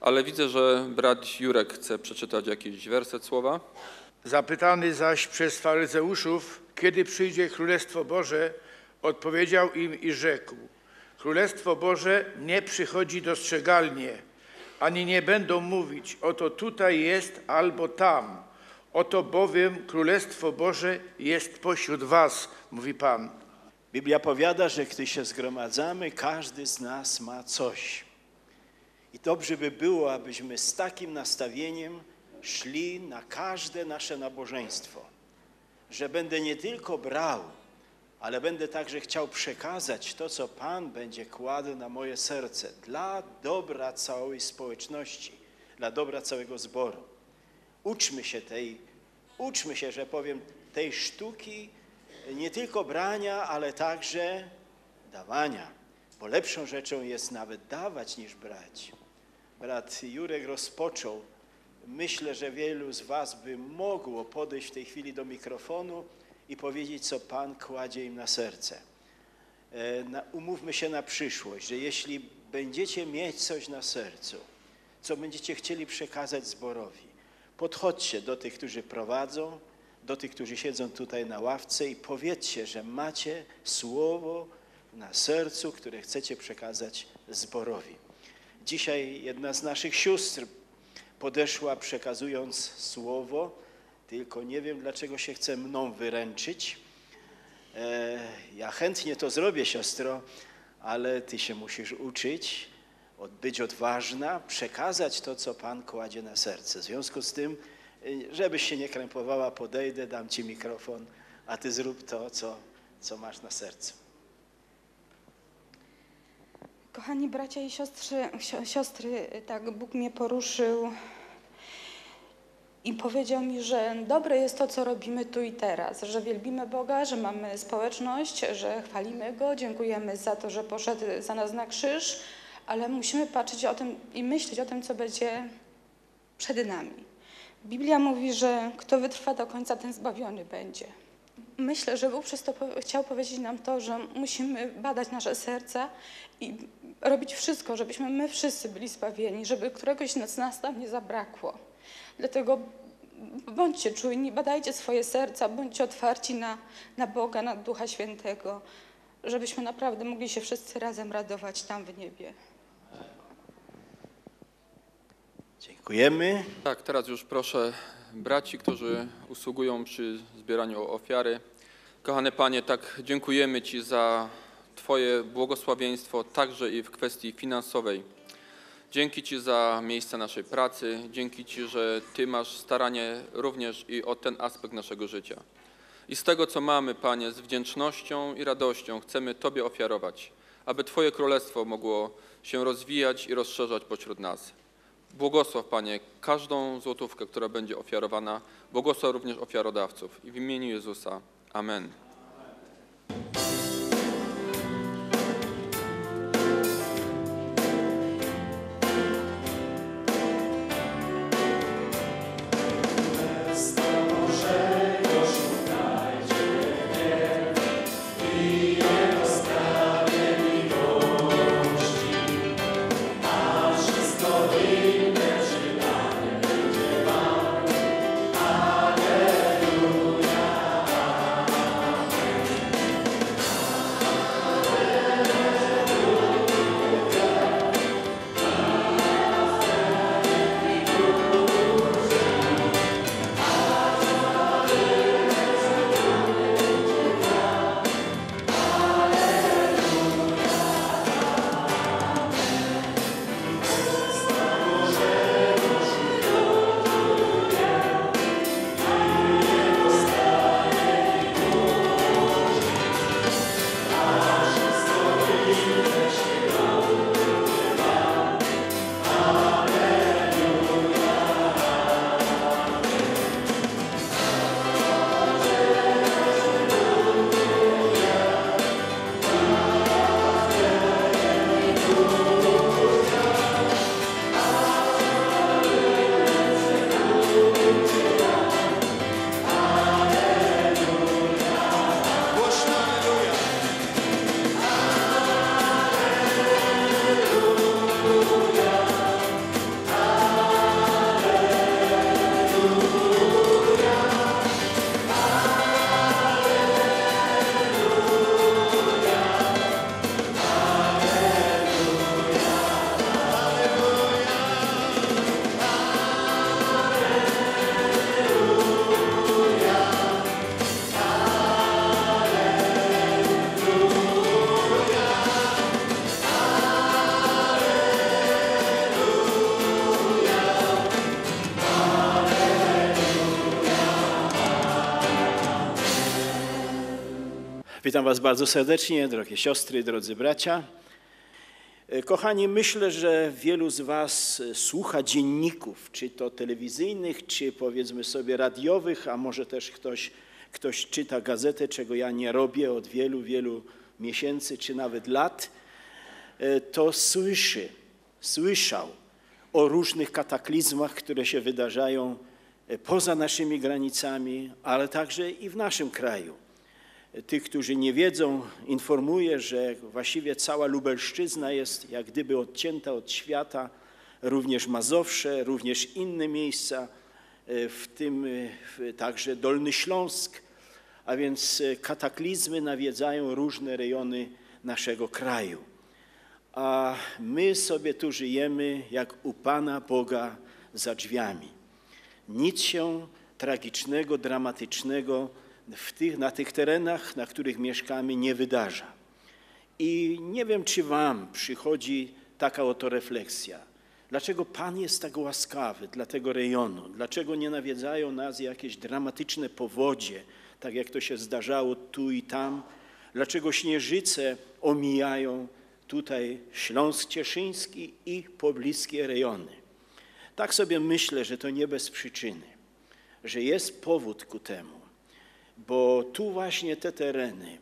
Ale widzę, że brat Jurek chce przeczytać jakiś werset słowa. Zapytany zaś przez faryzeuszów, kiedy przyjdzie Królestwo Boże, odpowiedział im i rzekł: Królestwo Boże nie przychodzi dostrzegalnie, ani nie będą mówić: Oto tutaj jest albo tam. Oto bowiem Królestwo Boże jest pośród Was, mówi Pan. Biblia powiada, że gdy się zgromadzamy, każdy z nas ma coś. I dobrze by było, abyśmy z takim nastawieniem szli na każde nasze nabożeństwo, że będę nie tylko brał, ale będę także chciał przekazać to, co Pan będzie kładł na moje serce dla dobra całej społeczności, dla dobra całego zboru. Uczmy się tej, uczmy się, że powiem, tej sztuki nie tylko brania, ale także dawania, bo lepszą rzeczą jest nawet dawać niż brać. Brat Jurek rozpoczął. Myślę, że wielu z Was by mogło podejść w tej chwili do mikrofonu i powiedzieć, co Pan kładzie im na serce. E, Umówmy się na przyszłość, że jeśli będziecie mieć coś na sercu, co będziecie chcieli przekazać zborowi, podchodźcie do tych, którzy prowadzą, do tych, którzy siedzą tutaj na ławce i powiedzcie, że macie słowo na sercu, które chcecie przekazać zborowi. Dzisiaj jedna z naszych sióstr podeszła przekazując słowo, tylko nie wiem dlaczego się chce mną wyręczyć. E, Ja chętnie to zrobię, siostro, ale ty się musisz uczyć, być odważna, przekazać to, co Pan kładzie na serce. W związku z tym, y, żebyś się nie krępowała, podejdę, dam ci mikrofon, a ty zrób to, co, co masz na sercu. Kochani bracia i siostry, sio- siostry, tak Bóg mnie poruszył i powiedział mi, że dobre jest to, co robimy tu i teraz, że wielbimy Boga, że mamy społeczność, że chwalimy Go, dziękujemy za to, że poszedł za nas na krzyż, ale musimy patrzeć o tym i myśleć o tym, co będzie przed nami. Biblia mówi, że kto wytrwa do końca, ten zbawiony będzie. Myślę, że Bóg przez to chciał powiedzieć nam to, że musimy badać nasze serca i robić wszystko, żebyśmy my wszyscy byli zbawieni, żeby któregoś z nas tam nie zabrakło. Dlatego bądźcie czujni, badajcie swoje serca, bądźcie otwarci na, na Boga, na Ducha Świętego, żebyśmy naprawdę mogli się wszyscy razem radować tam w niebie. Dziękujemy. Tak, teraz już proszę braci, którzy usługują przy zbieraniu ofiary. Kochany Panie, tak dziękujemy Ci za Twoje błogosławieństwo, także i w kwestii finansowej. Dzięki Ci za miejsce naszej pracy, dzięki Ci, że Ty masz staranie również i o ten aspekt naszego życia. I z tego, co mamy, Panie, z wdzięcznością i radością chcemy Tobie ofiarować, aby Twoje królestwo mogło się rozwijać i rozszerzać pośród nas. Błogosław, Panie, każdą złotówkę, która będzie ofiarowana. Błogosław również ofiarodawców. I w imieniu Jezusa. Amen. Was bardzo serdecznie, drogie siostry, drodzy bracia. E, Kochani, myślę, że wielu z Was słucha dzienników, czy to telewizyjnych, czy powiedzmy sobie radiowych, a może też ktoś, ktoś czyta gazetę, czego ja nie robię od wielu, wielu miesięcy, czy nawet lat. E, To słyszy, słyszał o różnych kataklizmach, które się wydarzają e, poza naszymi granicami, ale także i w naszym kraju tych, którzy nie wiedzą, informuję, że właściwie cała Lubelszczyzna jest jak gdyby odcięta od świata, również Mazowsze, również inne miejsca, e, w tym e, także Dolny Śląsk, a więc e, kataklizmy nawiedzają różne rejony naszego kraju. A my sobie tu żyjemy jak u Pana Boga za drzwiami. Nic się tragicznego, dramatycznego w tych, na tych terenach, na których mieszkamy, nie wydarza. I nie wiem, czy Wam przychodzi taka oto refleksja. Dlaczego Pan jest tak łaskawy dla tego rejonu? Dlaczego nie nawiedzają nas jakieś dramatyczne powodzie, tak jak to się zdarzało tu i tam? Dlaczego śnieżyce omijają tutaj Śląsk Cieszyński i pobliskie rejony? Tak sobie myślę, że to nie bez przyczyny, że jest powód ku temu, bo tu właśnie te tereny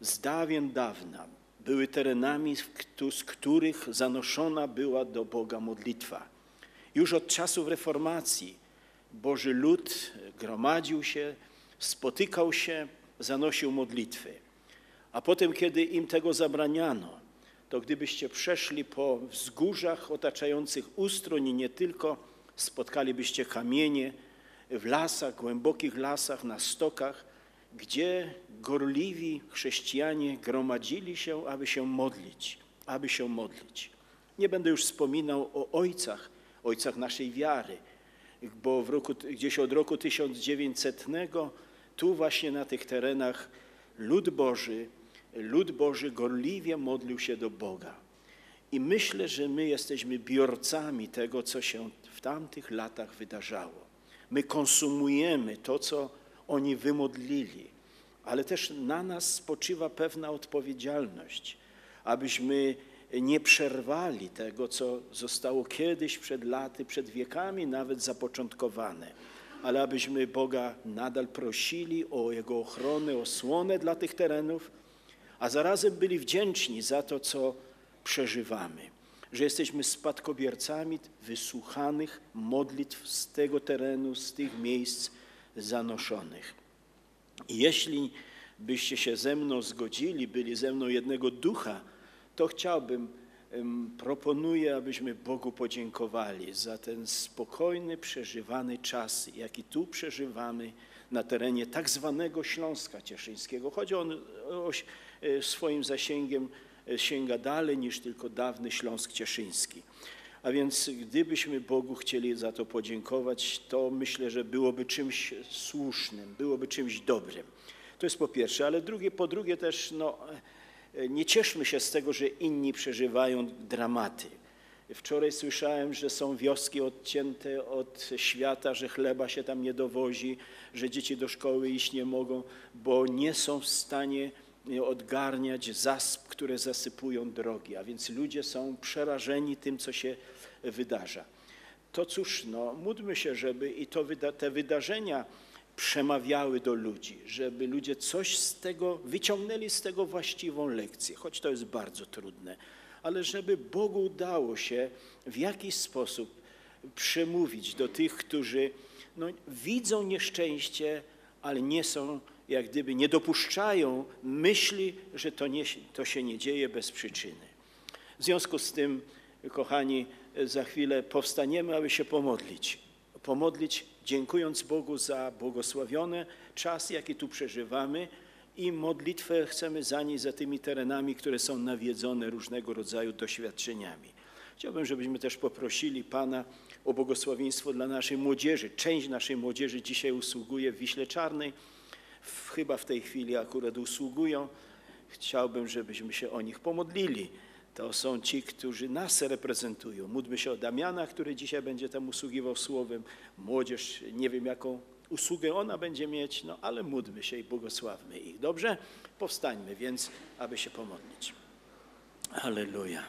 z dawien dawna były terenami, z któ- z których zanoszona była do Boga modlitwa. Już od czasów reformacji Boży lud gromadził się, spotykał się, zanosił modlitwy. A potem, kiedy im tego zabraniano, to gdybyście przeszli po wzgórzach otaczających Ustroń i nie tylko, spotkalibyście kamienie w lasach, głębokich lasach, na stokach, gdzie gorliwi chrześcijanie gromadzili się, aby się modlić, aby się modlić. Nie będę już wspominał o ojcach, ojcach naszej wiary, bo w roku, gdzieś od roku 1900 tu właśnie na tych terenach lud Boży, lud Boży gorliwie modlił się do Boga. I myślę, że my jesteśmy biorcami tego, co się w tamtych latach wydarzało. My konsumujemy to, co oni wymodlili, ale też na nas spoczywa pewna odpowiedzialność, abyśmy nie przerwali tego, co zostało kiedyś przed laty, przed wiekami nawet zapoczątkowane, ale abyśmy Boga nadal prosili o Jego ochronę, osłonę dla tych terenów, a zarazem byli wdzięczni za to, co przeżywamy, że jesteśmy spadkobiercami wysłuchanych modlitw z tego terenu, z tych miejsc zanoszonych. Jeśli byście się ze mną zgodzili, byli ze mną jednego ducha, to chciałbym, proponuję, abyśmy Bogu podziękowali za ten spokojny, przeżywany czas, jaki tu przeżywamy na terenie tak zwanego Śląska Cieszyńskiego. Choć on o, e, swoim zasięgiem e, sięga dalej niż tylko dawny Śląsk Cieszyński. A więc gdybyśmy Bogu chcieli za to podziękować, to myślę, że byłoby czymś słusznym, byłoby czymś dobrym. To jest po pierwsze, ale drugie, po drugie też no, nie cieszmy się z tego, że inni przeżywają dramaty. Wczoraj słyszałem, że są wioski odcięte od świata, że chleba się tam nie dowozi, że dzieci do szkoły iść nie mogą, bo nie są w stanie odgarniać zasp, które zasypują drogi, a więc ludzie są przerażeni tym, co się wydarza. To cóż, no, módlmy się, żeby i to, te wydarzenia przemawiały do ludzi, żeby ludzie coś z tego, wyciągnęli z tego właściwą lekcję, choć to jest bardzo trudne, ale żeby Bogu udało się w jakiś sposób przemówić do tych, którzy no, widzą nieszczęście, ale nie są, jak gdyby nie dopuszczają myśli, że to, nie, to się nie dzieje bez przyczyny. W związku z tym, kochani, za chwilę powstaniemy, aby się pomodlić. Pomodlić, dziękując Bogu za błogosławiony czas, jaki tu przeżywamy i modlitwę chcemy zanieść za tymi terenami, które są nawiedzone różnego rodzaju doświadczeniami. Chciałbym, żebyśmy też poprosili Pana o błogosławieństwo dla naszej młodzieży. Część naszej młodzieży dzisiaj usługuje w Wiśle Czarnej, chyba w tej chwili akurat usługują. Chciałbym, żebyśmy się o nich pomodlili. To są ci, którzy nas reprezentują. Módlmy się o Damiana, który dzisiaj będzie tam usługiwał słowem. Młodzież, nie wiem jaką usługę ona będzie mieć, no ale módlmy się i błogosławmy ich. Dobrze? Powstańmy więc, aby się pomodlić. Halleluja.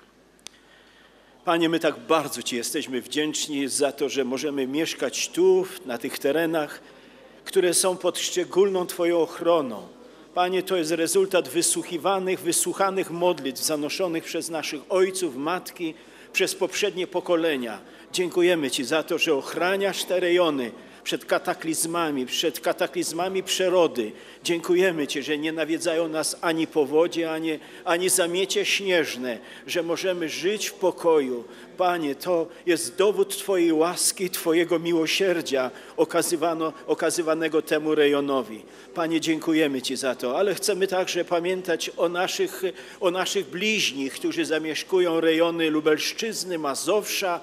Panie, my tak bardzo Ci jesteśmy wdzięczni za to, że możemy mieszkać tu, na tych terenach, które są pod szczególną Twoją ochroną. Panie, to jest rezultat wysłuchiwanych, wysłuchanych modlitw zanoszonych przez naszych ojców, matki, przez poprzednie pokolenia. Dziękujemy Ci za to, że ochraniasz te rejony, przed kataklizmami, przed kataklizmami przyrody. Dziękujemy Ci, że nie nawiedzają nas ani powodzie, ani, ani zamiecie śnieżne, że możemy żyć w pokoju. Panie, to jest dowód Twojej łaski, Twojego miłosierdzia okazywano, okazywanego temu rejonowi. Panie, dziękujemy Ci za to, ale chcemy także pamiętać o naszych, o naszych bliźnich, którzy zamieszkują rejony Lubelszczyzny, Mazowsza,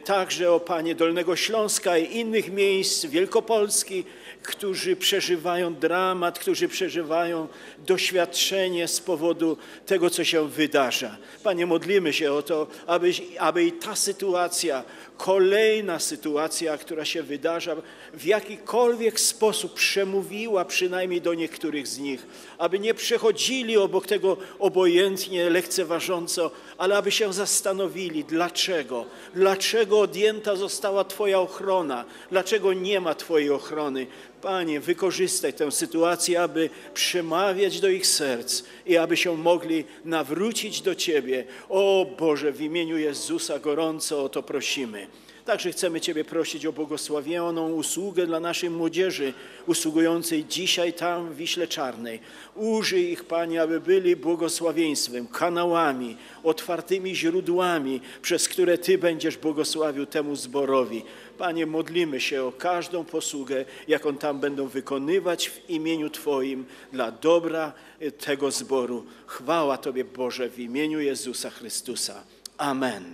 także o Panie Dolnego Śląska i innych miejsc Wielkopolski, którzy przeżywają dramat, którzy przeżywają doświadczenie z powodu tego, co się wydarza. Panie, modlimy się o to, aby, aby i ta sytuacja, kolejna sytuacja, która się wydarza, w jakikolwiek sposób przemówiła przynajmniej do niektórych z nich, aby nie przechodzili obok tego obojętnie, lekceważąco, ale aby się zastanowili, dlaczego, dlaczego odjęta została Twoja ochrona, dlaczego nie ma Twojej ochrony. Panie, wykorzystaj tę sytuację, aby przemawiać do ich serc i aby się mogli nawrócić do Ciebie. O Boże, w imieniu Jezusa gorąco o to prosimy. Także chcemy Ciebie prosić o błogosławioną usługę dla naszej młodzieży usługującej dzisiaj tam w Wiśle Czarnej. Użyj ich, Panie, aby byli błogosławieństwem, kanałami, otwartymi źródłami, przez które Ty będziesz błogosławił temu zborowi. Panie, modlimy się o każdą posługę, jaką tam będą wykonywać w imieniu Twoim dla dobra e, tego zboru. Chwała Tobie, Boże, w imieniu Jezusa Chrystusa. Amen.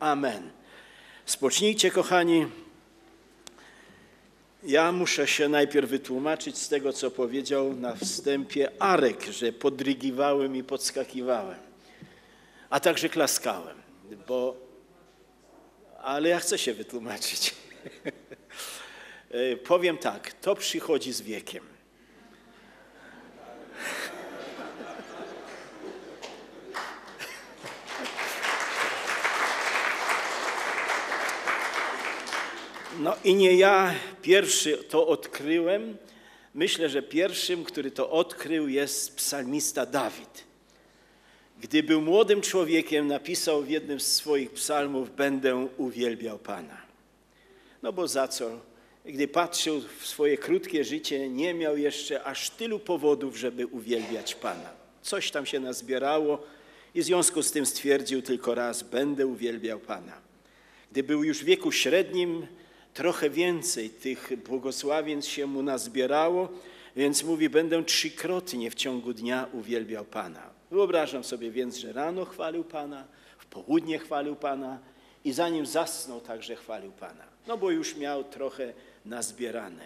Amen. Spocznijcie, kochani. Ja muszę się najpierw wytłumaczyć z tego, co powiedział na wstępie Arek, że podrygiwałem i podskakiwałem, a także klaskałem, bo... Ale ja chcę się wytłumaczyć. E, Powiem tak, to przychodzi z wiekiem. No i nie ja pierwszy to odkryłem. Myślę, że pierwszym, który to odkrył, jest psalmista Dawid. Gdy był młodym człowiekiem, napisał w jednym z swoich psalmów: Będę uwielbiał Pana. No bo za co? Gdy patrzył w swoje krótkie życie, nie miał jeszcze aż tylu powodów, żeby uwielbiać Pana. Coś tam się nazbierało i w związku z tym stwierdził tylko raz: Będę uwielbiał Pana. Gdy był już w wieku średnim, trochę więcej tych błogosławieństw się mu nazbierało, więc mówi, będę trzykrotnie w ciągu dnia uwielbiał Pana. Wyobrażam sobie więc, że rano chwalił Pana, w południe chwalił Pana i zanim zasnął także chwalił Pana. No bo już miał trochę nazbierane.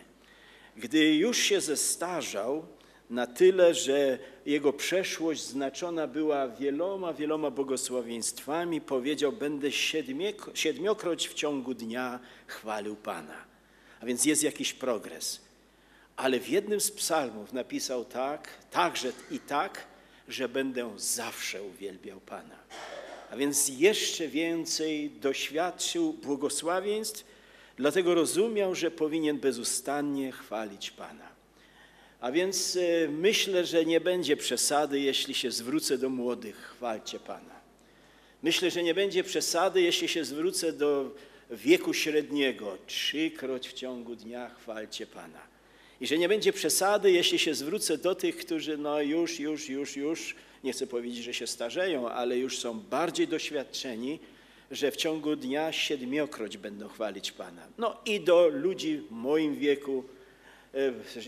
Gdy już się zestarzał na tyle, że jego przeszłość znaczona była wieloma, wieloma błogosławieństwami, powiedział, będę siedmiokroć w ciągu dnia chwalił Pana. A więc jest jakiś progres. Ale w jednym z psalmów napisał tak, także i tak, że będę zawsze uwielbiał Pana. A więc jeszcze więcej doświadczył błogosławieństw, dlatego rozumiał, że powinien bezustannie chwalić Pana. A więc e, myślę, że nie będzie przesady, jeśli się zwrócę do młodych, chwalcie Pana. Myślę, że nie będzie przesady, jeśli się zwrócę do wieku średniego, trzykroć w ciągu dnia chwalcie Pana. I że nie będzie przesady, jeśli się zwrócę do tych, którzy no już, już, już, już, nie chcę powiedzieć, że się starzeją, ale już są bardziej doświadczeni, że w ciągu dnia siedmiokroć będą chwalić Pana. No i do ludzi w moim wieku,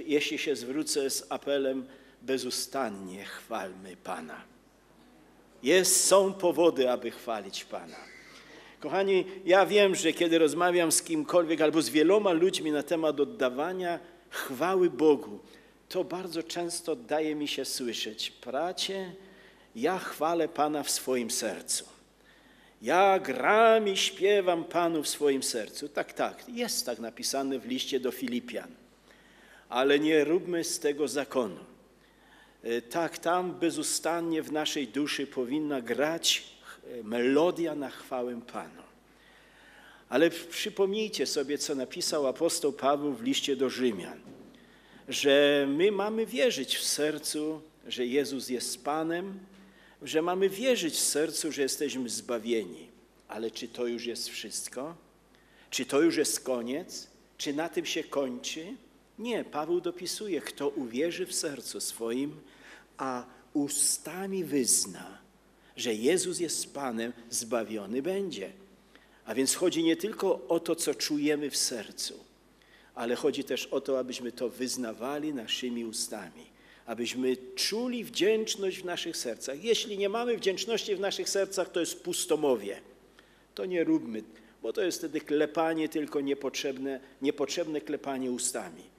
jeśli się zwrócę z apelem, bezustannie chwalmy Pana. Jest, są powody, aby chwalić Pana. Kochani, ja wiem, że kiedy rozmawiam z kimkolwiek albo z wieloma ludźmi na temat oddawania chwały Bogu, to bardzo często daje mi się słyszeć, bracie, ja chwalę Pana w swoim sercu. Ja gram i śpiewam Panu w swoim sercu. Tak, tak, jest tak napisane w liście do Filipian. Ale nie róbmy z tego zakonu. E, Tak, tam bezustannie w naszej duszy powinna grać e, melodia na chwałę Panu. Ale przypomnijcie sobie, co napisał apostoł Paweł w liście do Rzymian, że my mamy wierzyć w sercu, że Jezus jest Panem, że mamy wierzyć w sercu, że jesteśmy zbawieni. Ale czy to już jest wszystko? Czy to już jest koniec? Czy na tym się kończy? Nie, Paweł dopisuje, kto uwierzy w sercu swoim, a ustami wyzna, że Jezus jest Panem, zbawiony będzie. A więc chodzi nie tylko o to, co czujemy w sercu, ale chodzi też o to, abyśmy to wyznawali naszymi ustami, abyśmy czuli wdzięczność w naszych sercach. Jeśli nie mamy wdzięczności w naszych sercach, to jest pustomowie. To nie róbmy, bo to jest wtedy klepanie tylko niepotrzebne, niepotrzebne klepanie ustami.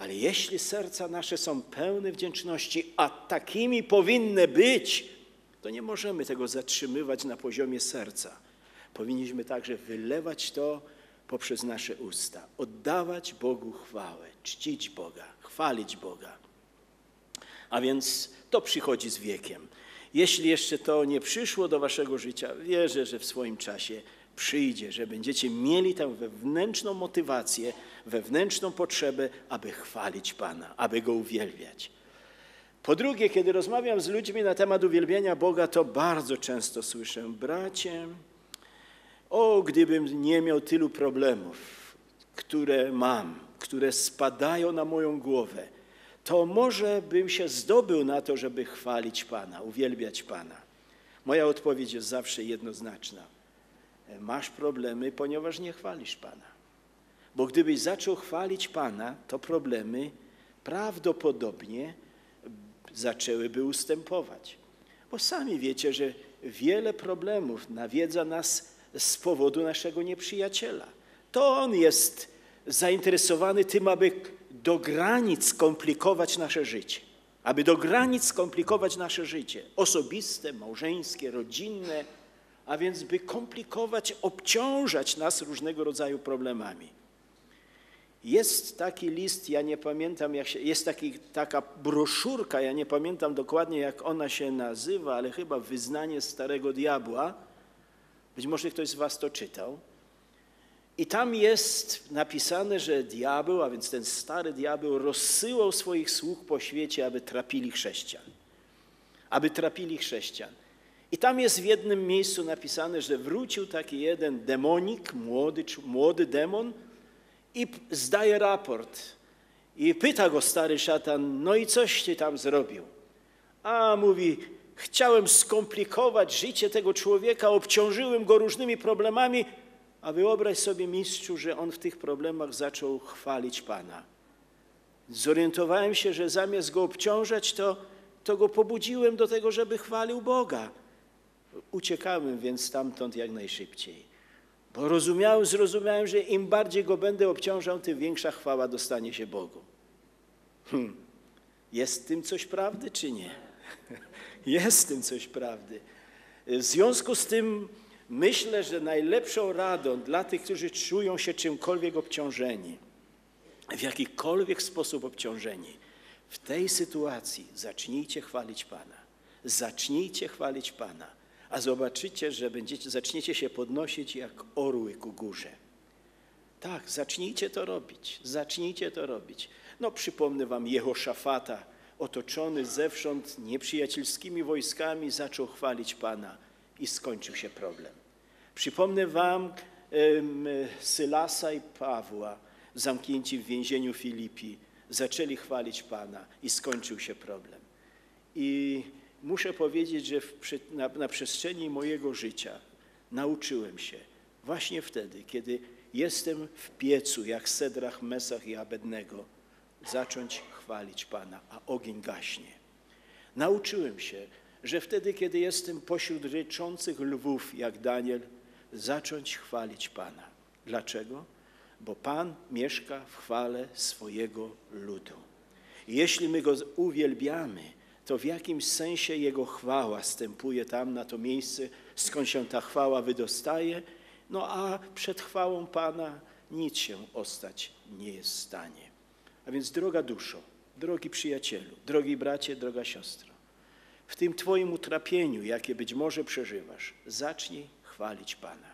Ale jeśli serca nasze są pełne wdzięczności, a takimi powinny być, to nie możemy tego zatrzymywać na poziomie serca. Powinniśmy także wylewać to poprzez nasze usta, oddawać Bogu chwałę, czcić Boga, chwalić Boga. A więc to przychodzi z wiekiem. Jeśli jeszcze to nie przyszło do waszego życia, wierzę, że w swoim czasie przyjdzie, że będziecie mieli tę wewnętrzną motywację, wewnętrzną potrzebę, aby chwalić Pana, aby Go uwielbiać. Po drugie, kiedy rozmawiam z ludźmi na temat uwielbienia Boga, to bardzo często słyszę, bracie, o, gdybym nie miał tylu problemów, które mam, które spadają na moją głowę, to może bym się zdobył na to, żeby chwalić Pana, uwielbiać Pana. Moja odpowiedź jest zawsze jednoznaczna. Masz problemy, ponieważ nie chwalisz Pana. Bo gdybyś zaczął chwalić Pana, to problemy prawdopodobnie zaczęłyby ustępować. Bo sami wiecie, że wiele problemów nawiedza nas z powodu naszego nieprzyjaciela. To on jest zainteresowany tym, aby do granic skomplikować nasze życie. Aby do granic skomplikować nasze życie osobiste, małżeńskie, rodzinne, a więc by komplikować, obciążać nas różnego rodzaju problemami. Jest taki list, ja nie pamiętam, jak się, jest taki, taka broszurka, ja nie pamiętam dokładnie, jak ona się nazywa, ale chyba Wyznanie Starego Diabła. Być może ktoś z Was to czytał. I tam jest napisane, że diabeł, a więc ten stary diabeł, rozsyłał swoich sług po świecie, aby trapili chrześcijan. Aby trapili chrześcijan. I tam jest w jednym miejscu napisane, że wrócił taki jeden demonik, młody, młody demon, i zdaje raport. I pyta go stary szatan, no i coś ty tam zrobił? A mówi, chciałem skomplikować życie tego człowieka, obciążyłem go różnymi problemami, a wyobraź sobie, mistrzu, że on w tych problemach zaczął chwalić Pana. Zorientowałem się, że zamiast go obciążać, to, to go pobudziłem do tego, żeby chwalił Boga. Uciekałem więc stamtąd jak najszybciej. Bo rozumiałem, zrozumiałem, że im bardziej go będę obciążał, tym większa chwała dostanie się Bogu. Hmm. Jest w tym coś prawdy, czy nie? Jest w tym coś prawdy. W związku z tym myślę, że najlepszą radą dla tych, którzy czują się czymkolwiek obciążeni, w jakikolwiek sposób obciążeni, w tej sytuacji zacznijcie chwalić Pana. Zacznijcie chwalić Pana a zobaczycie, że będziecie, zaczniecie się podnosić jak orły ku górze. Tak, zacznijcie to robić, zacznijcie to robić. No przypomnę wam Jehoszafata, otoczony zewsząd nieprzyjacielskimi wojskami, zaczął chwalić Pana i skończył się problem. Przypomnę wam Sylasa i Pawła, zamknięci w więzieniu Filipi, zaczęli chwalić Pana i skończył się problem. I muszę powiedzieć, że w, na, na przestrzeni mojego życia nauczyłem się właśnie wtedy, kiedy jestem w piecu, jak Sedrach, Mesach i Abednego, zacząć chwalić Pana, a ogień gaśnie. Nauczyłem się, że wtedy, kiedy jestem pośród ryczących lwów, jak Daniel, zacząć chwalić Pana. Dlaczego? Bo Pan mieszka w chwale swojego ludu. Jeśli my Go uwielbiamy, to w jakimś sensie Jego chwała stępuje tam na to miejsce, skąd się ta chwała wydostaje, no a przed chwałą Pana nic się ostać nie jest w stanie. A więc droga duszo, drogi przyjacielu, drogi bracie, droga siostro, w tym Twoim utrapieniu, jakie być może przeżywasz, zacznij chwalić Pana.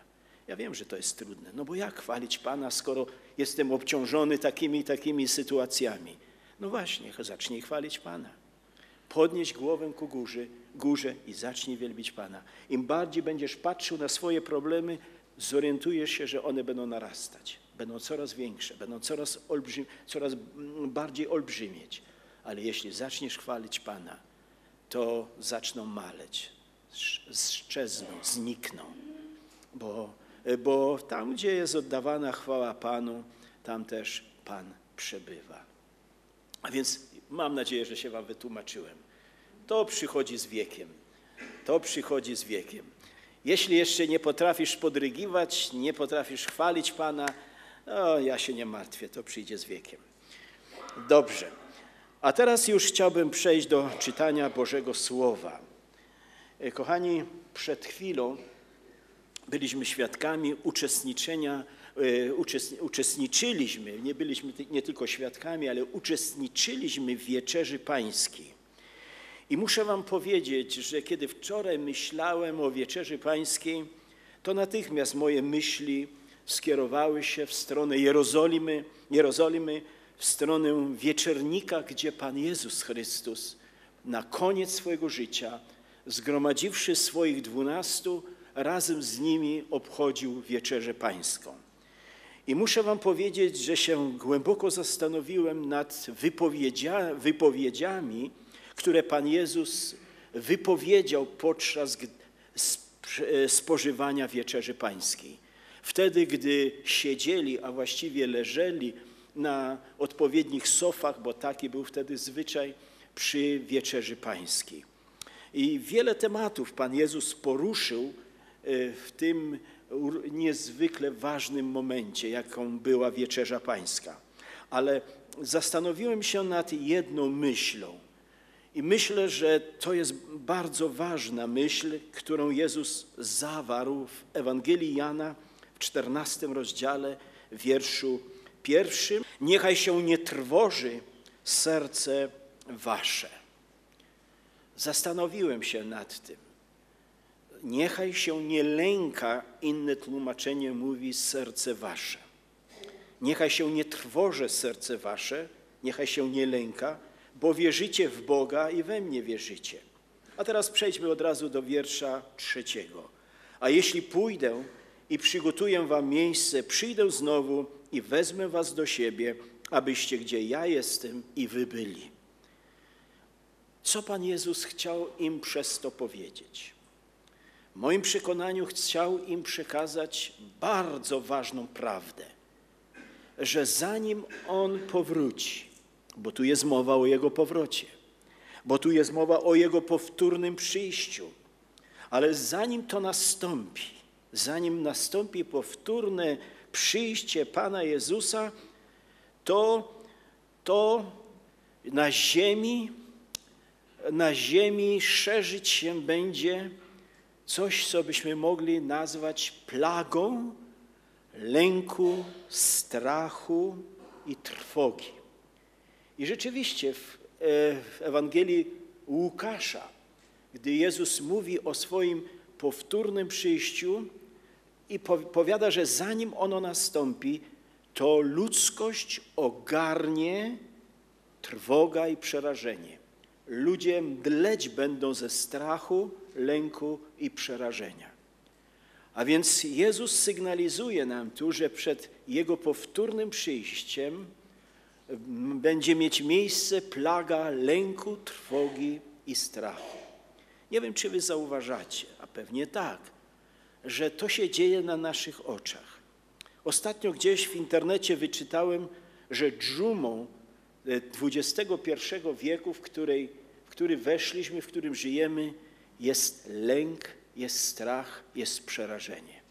Ja wiem, że to jest trudne, no bo jak chwalić Pana, skoro jestem obciążony takimi i takimi sytuacjami? No właśnie, zacznij chwalić Pana podnieś głowę ku górze, górze i zacznij wielbić Pana. Im bardziej będziesz patrzył na swoje problemy, zorientujesz się, że one będą narastać. będą coraz większe, będą coraz, olbrzym, coraz bardziej olbrzymieć. Ale jeśli zaczniesz chwalić Pana, to zaczną maleć, szczezną, znikną. Bo, bo tam, gdzie jest oddawana chwała Panu, tam też Pan przebywa. A więc mam nadzieję, że się Wam wytłumaczyłem. To przychodzi z wiekiem. To przychodzi z wiekiem. Jeśli jeszcze nie potrafisz podrygiwać, nie potrafisz chwalić Pana, no ja się nie martwię, to przyjdzie z wiekiem. Dobrze. A teraz już chciałbym przejść do czytania Bożego Słowa. E, Kochani, przed chwilą byliśmy świadkami uczestniczenia, uczestni- uczestniczyliśmy, nie byliśmy nie tylko świadkami, ale uczestniczyliśmy w wieczerzy pańskiej. I muszę Wam powiedzieć, że kiedy wczoraj myślałem o wieczerzy pańskiej, to natychmiast moje myśli skierowały się w stronę Jerozolimy, Jerozolimy, w stronę wieczernika, gdzie Pan Jezus Chrystus na koniec swojego życia, zgromadziwszy swoich dwunastu, razem z nimi obchodził wieczerzę pańską. I muszę Wam powiedzieć, że się głęboko zastanowiłem nad wypowiedzia, wypowiedziami, które Pan Jezus wypowiedział podczas e, spożywania wieczerzy pańskiej. Wtedy, gdy siedzieli, a właściwie leżeli na odpowiednich sofach, bo taki był wtedy zwyczaj, przy wieczerzy pańskiej. I wiele tematów Pan Jezus poruszył e, w tym niezwykle ważnym momencie, jaką była wieczerza pańska. Ale zastanowiłem się nad jedną myślą. I myślę, że to jest bardzo ważna myśl, którą Jezus zawarł w Ewangelii Jana w 14 rozdziale, wierszu pierwszym. Niechaj się nie trwoży serce wasze. Zastanowiłem się nad tym. Niechaj się nie lęka, inne tłumaczenie mówi serce wasze. Niechaj się nie trwoże serce wasze, niechaj się nie lęka, bo wierzycie w Boga i we mnie wierzycie. A teraz przejdźmy od razu do wiersza trzeciego. A jeśli pójdę i przygotuję wam miejsce, przyjdę znowu i wezmę was do siebie, abyście gdzie ja jestem i wy byli. Co Pan Jezus chciał im przez to powiedzieć? W moim przekonaniu chciał im przekazać bardzo ważną prawdę, że zanim On powróci, bo tu jest mowa o Jego powrocie, bo tu jest mowa o Jego powtórnym przyjściu, ale zanim to nastąpi, zanim nastąpi powtórne przyjście Pana Jezusa, to, to na ziemi, na ziemi szerzyć się będzie coś, co byśmy mogli nazwać plagą lęku, strachu i trwogi. I rzeczywiście w, e, w Ewangelii Łukasza, gdy Jezus mówi o swoim powtórnym przyjściu i po- powiada, że zanim ono nastąpi, to ludzkość ogarnie trwoga i przerażenie. Ludzie mdleć będą ze strachu, lęku i przerażenia. A więc Jezus sygnalizuje nam tu, że przed Jego powtórnym przyjściem będzie mieć miejsce plaga lęku, trwogi i strachu. Nie wiem, czy wy zauważacie, a pewnie tak, że to się dzieje na naszych oczach. Ostatnio gdzieś w internecie wyczytałem, że dżumą e, XXI wieku, w, której, w który weszliśmy, w którym żyjemy, jest lęk, jest strach, jest przerażenie.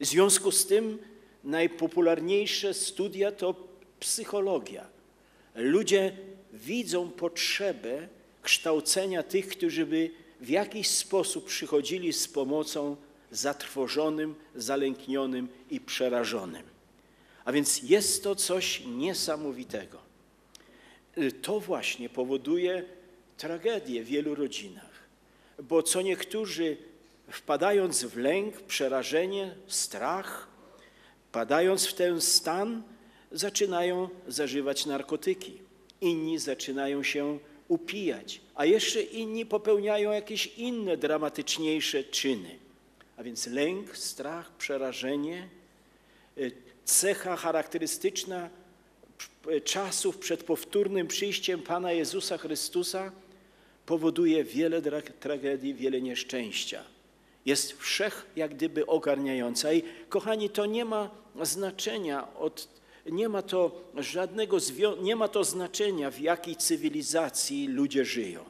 W związku z tym najpopularniejsze studia to psychologia. Ludzie widzą potrzebę kształcenia tych, którzy by w jakiś sposób przychodzili z pomocą zatrwożonym, zalęknionym i przerażonym. A więc jest to coś niesamowitego. To właśnie powoduje tragedię w wielu rodzinach, bo co niektórzy wpadając w lęk, przerażenie, strach, padając w ten stan, zaczynają zażywać narkotyki. Inni zaczynają się upijać, a jeszcze inni popełniają jakieś inne dramatyczniejsze czyny. A więc lęk, strach, przerażenie, y, cecha charakterystyczna p- czasów przed powtórnym przyjściem Pana Jezusa Chrystusa powoduje wiele tragedii, wiele nieszczęścia. Jest wszech jak gdyby ogarniająca. I kochani, to nie ma znaczenia, od, nie, ma to żadnego nie ma to znaczenia, w jakiej cywilizacji ludzie żyją.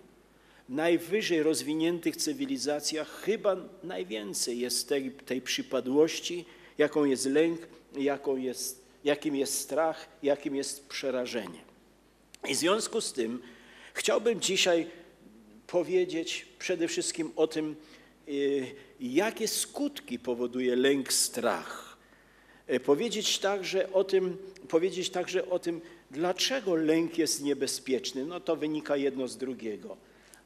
W najwyżej rozwiniętych cywilizacjach chyba najwięcej jest tej, tej przypadłości, jaką jest lęk, jaką jest, jakim jest strach, jakim jest przerażenie. I w związku z tym chciałbym dzisiaj powiedzieć przede wszystkim o tym, y, jakie skutki powoduje lęk, strach. Y, Powiedzieć także o tym, powiedzieć także o tym, dlaczego lęk jest niebezpieczny. No to wynika jedno z drugiego.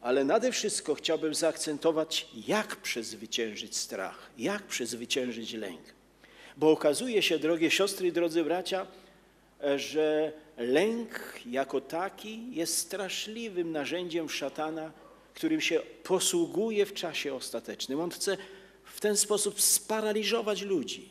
Ale nade wszystko chciałbym zaakcentować, jak przezwyciężyć strach, jak przezwyciężyć lęk. Bo okazuje się, drogie siostry i drodzy bracia, że lęk jako taki jest straszliwym narzędziem szatana, którym się posługuje w czasie ostatecznym. On chce w ten sposób sparaliżować ludzi.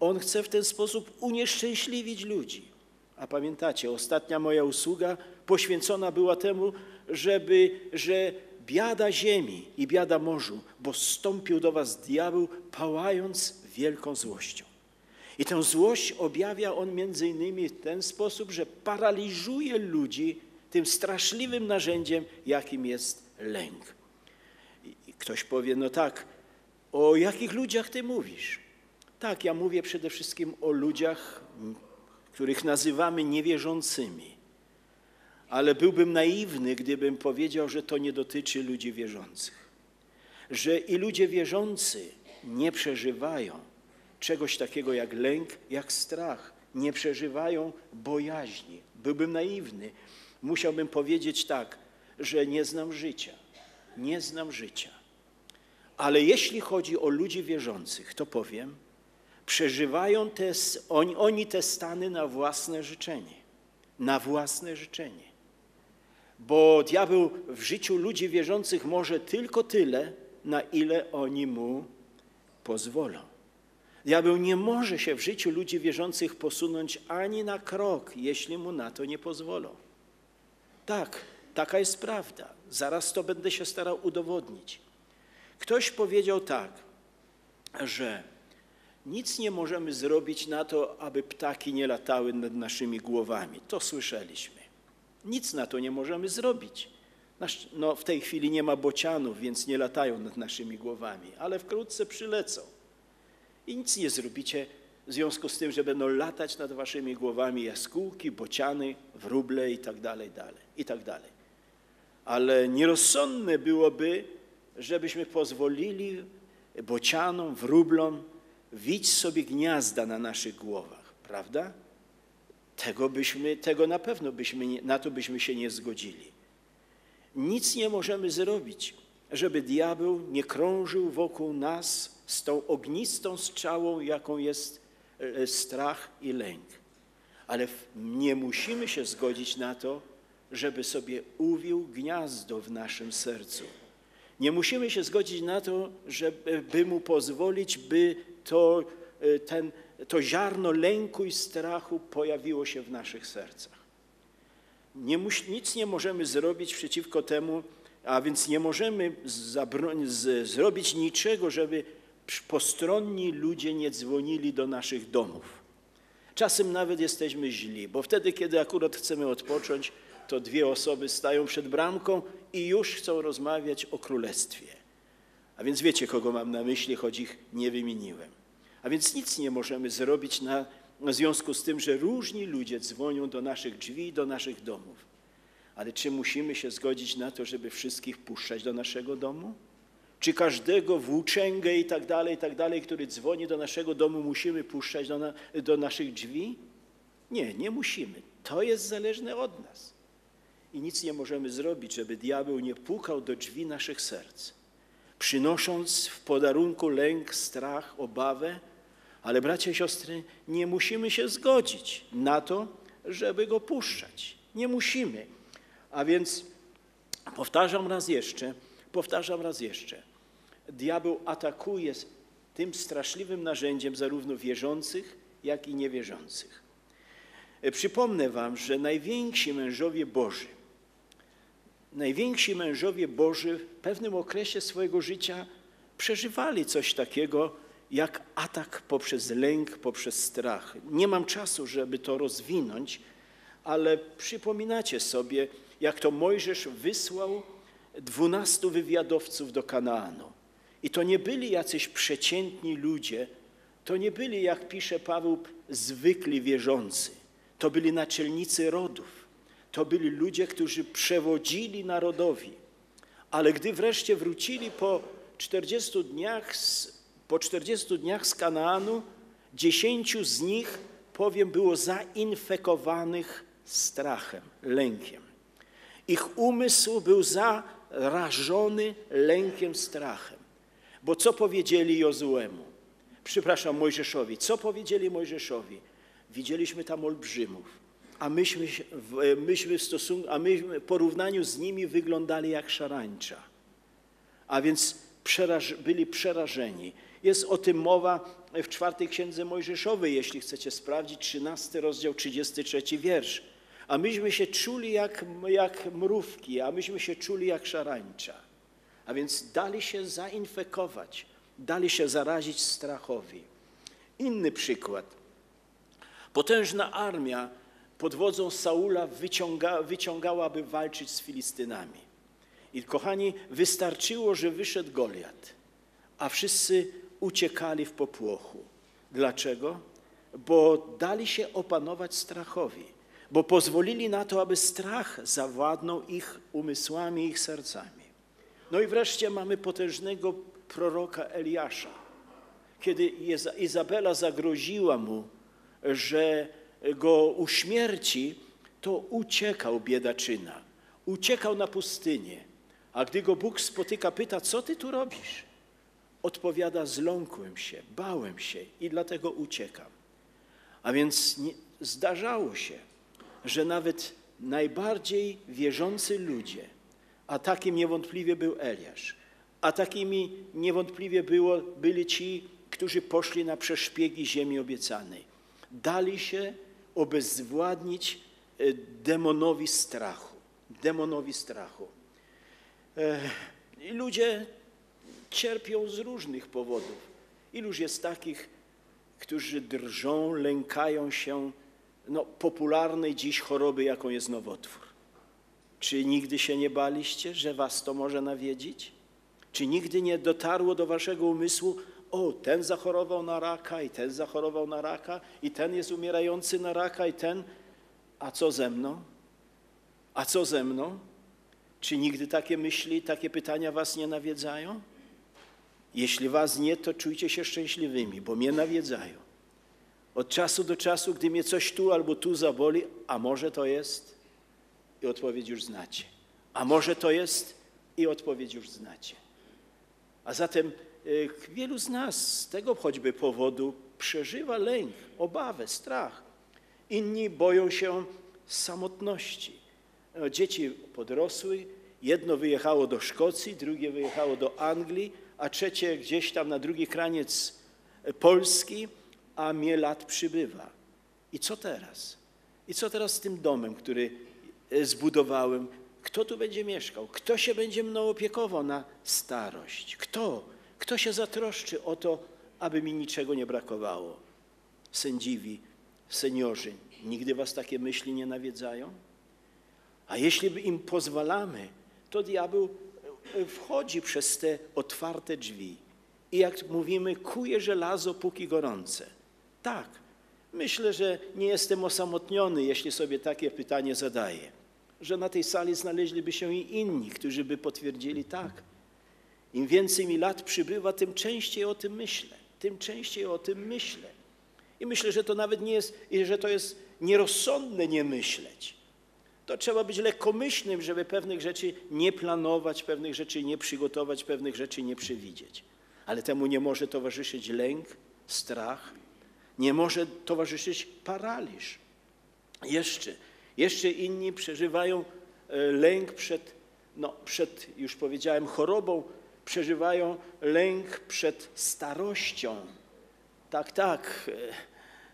On chce w ten sposób unieszczęśliwić ludzi. A pamiętacie, ostatnia moja usługa poświęcona była temu, żeby, że biada ziemi i biada morzu, bo stąpił do was diabeł, pałając wielką złością. I tę złość objawia on między innymi w ten sposób, że paraliżuje ludzi tym straszliwym narzędziem, jakim jest lęk. I ktoś powie, no tak, o jakich ludziach ty mówisz? Tak, ja mówię przede wszystkim o ludziach, których nazywamy niewierzącymi. Ale byłbym naiwny, gdybym powiedział, że to nie dotyczy ludzi wierzących. Że i ludzie wierzący nie przeżywają czegoś takiego jak lęk, jak strach. Nie przeżywają bojaźni. Byłbym naiwny. Musiałbym powiedzieć tak, że nie znam życia. Nie znam życia. Ale jeśli chodzi o ludzi wierzących, to powiem, przeżywają te, oni, oni te stany na własne życzenie. Na własne życzenie. Bo diabeł w życiu ludzi wierzących może tylko tyle, na ile oni mu pozwolą. Diabeł nie może się w życiu ludzi wierzących posunąć ani na krok, jeśli mu na to nie pozwolą. Tak, taka jest prawda. Zaraz to będę się starał udowodnić. Ktoś powiedział tak, że nic nie możemy zrobić na to, aby ptaki nie latały nad naszymi głowami. To słyszeliśmy. Nic na to nie możemy zrobić. No, w tej chwili nie ma bocianów, więc nie latają nad naszymi głowami, ale wkrótce przylecą. I nic nie zrobicie w związku z tym, że będą latać nad waszymi głowami jaskółki, bociany, wróble i tak dalej, dalej, i tak dalej. Ale nierozsądne byłoby, żebyśmy pozwolili bocianom, wróblom wić sobie gniazda na naszych głowach, prawda? Tego, byśmy, tego na pewno byśmy, na to byśmy się nie zgodzili. Nic nie możemy zrobić, żeby diabeł nie krążył wokół nas z tą ognistą strzałą, jaką jest strach i lęk. Ale nie musimy się zgodzić na to, żeby sobie uwił gniazdo w naszym sercu. Nie musimy się zgodzić na to, żeby by mu pozwolić, by to, e, ten, to ziarno lęku i strachu pojawiło się w naszych sercach. Nie nic nie możemy zrobić przeciwko temu, a więc nie możemy zrobić niczego, żeby postronni ludzie nie dzwonili do naszych domów. Czasem nawet jesteśmy źli, bo wtedy, kiedy akurat chcemy odpocząć, to dwie osoby stają przed bramką i już chcą rozmawiać o królestwie. A więc wiecie, kogo mam na myśli, choć ich nie wymieniłem. A więc nic nie możemy zrobić na, w związku z tym, że różni ludzie dzwonią do naszych drzwi, do naszych domów. Ale czy musimy się zgodzić na to, żeby wszystkich puszczać do naszego domu? Czy każdego włóczęgę i tak dalej, i tak dalej, który dzwoni do naszego domu, musimy puszczać do, na, do naszych drzwi? Nie, nie musimy. To jest zależne od nas. I nic nie możemy zrobić, żeby diabeł nie pukał do drzwi naszych serc, przynosząc w podarunku lęk, strach, obawę, ale bracia i siostry, nie musimy się zgodzić na to, żeby go puszczać. Nie musimy. A więc powtarzam raz jeszcze, powtarzam raz jeszcze. Diabeł atakuje tym straszliwym narzędziem zarówno wierzących, jak i niewierzących. E, Przypomnę Wam, że najwięksi mężowie Boży, najwięksi mężowie Boży w pewnym okresie swojego życia przeżywali coś takiego jak atak poprzez lęk, poprzez strach. Nie mam czasu, żeby to rozwinąć, ale przypominacie sobie, jak to Mojżesz wysłał dwunastu wywiadowców do Kanaanu. I to nie byli jacyś przeciętni ludzie, to nie byli, jak pisze Paweł, zwykli wierzący. To byli naczelnicy rodów. To byli ludzie, którzy przewodzili narodowi. Ale gdy wreszcie wrócili po 40 dniach z, po 40 dniach z Kanaanu, dziesięciu z nich, powiem, było zainfekowanych strachem, lękiem. Ich umysł był zarażony lękiem, strachem. Bo co powiedzieli Jozuemu? Przepraszam, Mojżeszowi. Co powiedzieli Mojżeszowi? Widzieliśmy tam olbrzymów, a myśmy, w- myśmy w stosunku, a my w porównaniu z nimi wyglądali jak szarańcza. A więc przeraż, byli przerażeni. Jest o tym mowa w czwartej księdze Mojżeszowej, jeśli chcecie sprawdzić, 13 rozdział, 33 wiersz. A myśmy się czuli jak, jak mrówki, a myśmy się czuli jak szarańcza. A więc dali się zainfekować, dali się zarazić strachowi. Inny przykład. Potężna armia pod wodzą Saula wyciąga, wyciągała, by walczyć z Filistynami. I kochani, wystarczyło, że wyszedł Goliat, a wszyscy uciekali w popłochu. Dlaczego? Bo dali się opanować strachowi, bo pozwolili na to, aby strach zawładnął ich umysłami, ich sercami. No i wreszcie mamy potężnego proroka Eliasza. Kiedy Izabela zagroziła mu, że go uśmierci, to uciekał biedaczyna. Uciekał na pustynię. A gdy go Bóg spotyka, pyta, co ty tu robisz? Odpowiada, zląkłem się, bałem się i dlatego uciekam. A więc nie, zdarzało się, że nawet najbardziej wierzący ludzie, a takim niewątpliwie był Eliasz, a takimi niewątpliwie było, byli ci, którzy poszli na przeszpiegi ziemi obiecanej, dali się obezwładnić e, demonowi strachu. Demonowi strachu. E, ludzie cierpią z różnych powodów. Iluż jest takich, którzy drżą, lękają się no, popularnej dziś choroby, jaką jest nowotwór. Czy nigdy się nie baliście, że was to może nawiedzić? Czy nigdy nie dotarło do waszego umysłu, o, ten zachorował na raka, i ten zachorował na raka, i ten jest umierający na raka, i ten, a co ze mną? A co ze mną? Czy nigdy takie myśli, takie pytania was nie nawiedzają? Jeśli was nie, to czujcie się szczęśliwymi, bo mnie nawiedzają. Od czasu do czasu, gdy mnie coś tu albo tu zaboli, a może to jest? I odpowiedź już znacie. A może to jest? I odpowiedź już znacie. A zatem y, wielu z nas z tego choćby powodu przeżywa lęk, obawę, strach. Inni boją się samotności. No, Dzieci podrosły, jedno wyjechało do Szkocji, drugie wyjechało do Anglii, a trzecie gdzieś tam na drugi kraniec e, Polski, a mnie lat przybywa. I co teraz? I co teraz z tym domem, który e, zbudowałem? Kto tu będzie mieszkał? Kto się będzie mną opiekował na starość? Kto? Kto się zatroszczy o to, aby mi niczego nie brakowało? Sędziwi, seniorzy, nigdy was takie myśli nie nawiedzają? A jeśli im pozwalamy, to diabeł e, wchodzi przez te otwarte drzwi i jak mówimy, kuje żelazo póki gorące. Tak, myślę, że nie jestem osamotniony, jeśli sobie takie pytanie zadaję, że na tej sali znaleźliby się i inni, którzy by potwierdzili tak. Im więcej mi lat przybywa, tym częściej o tym myślę, tym częściej o tym myślę. I myślę, że to nawet nie jest, że to jest nierozsądne nie myśleć. To trzeba być lekkomyślnym, żeby pewnych rzeczy nie planować, pewnych rzeczy nie przygotować, pewnych rzeczy nie przewidzieć. Ale temu nie może towarzyszyć lęk, strach, nie może towarzyszyć paraliż. Jeszcze, jeszcze inni przeżywają e, lęk przed, no, przed, już powiedziałem, chorobą, przeżywają lęk przed starością. Tak, tak.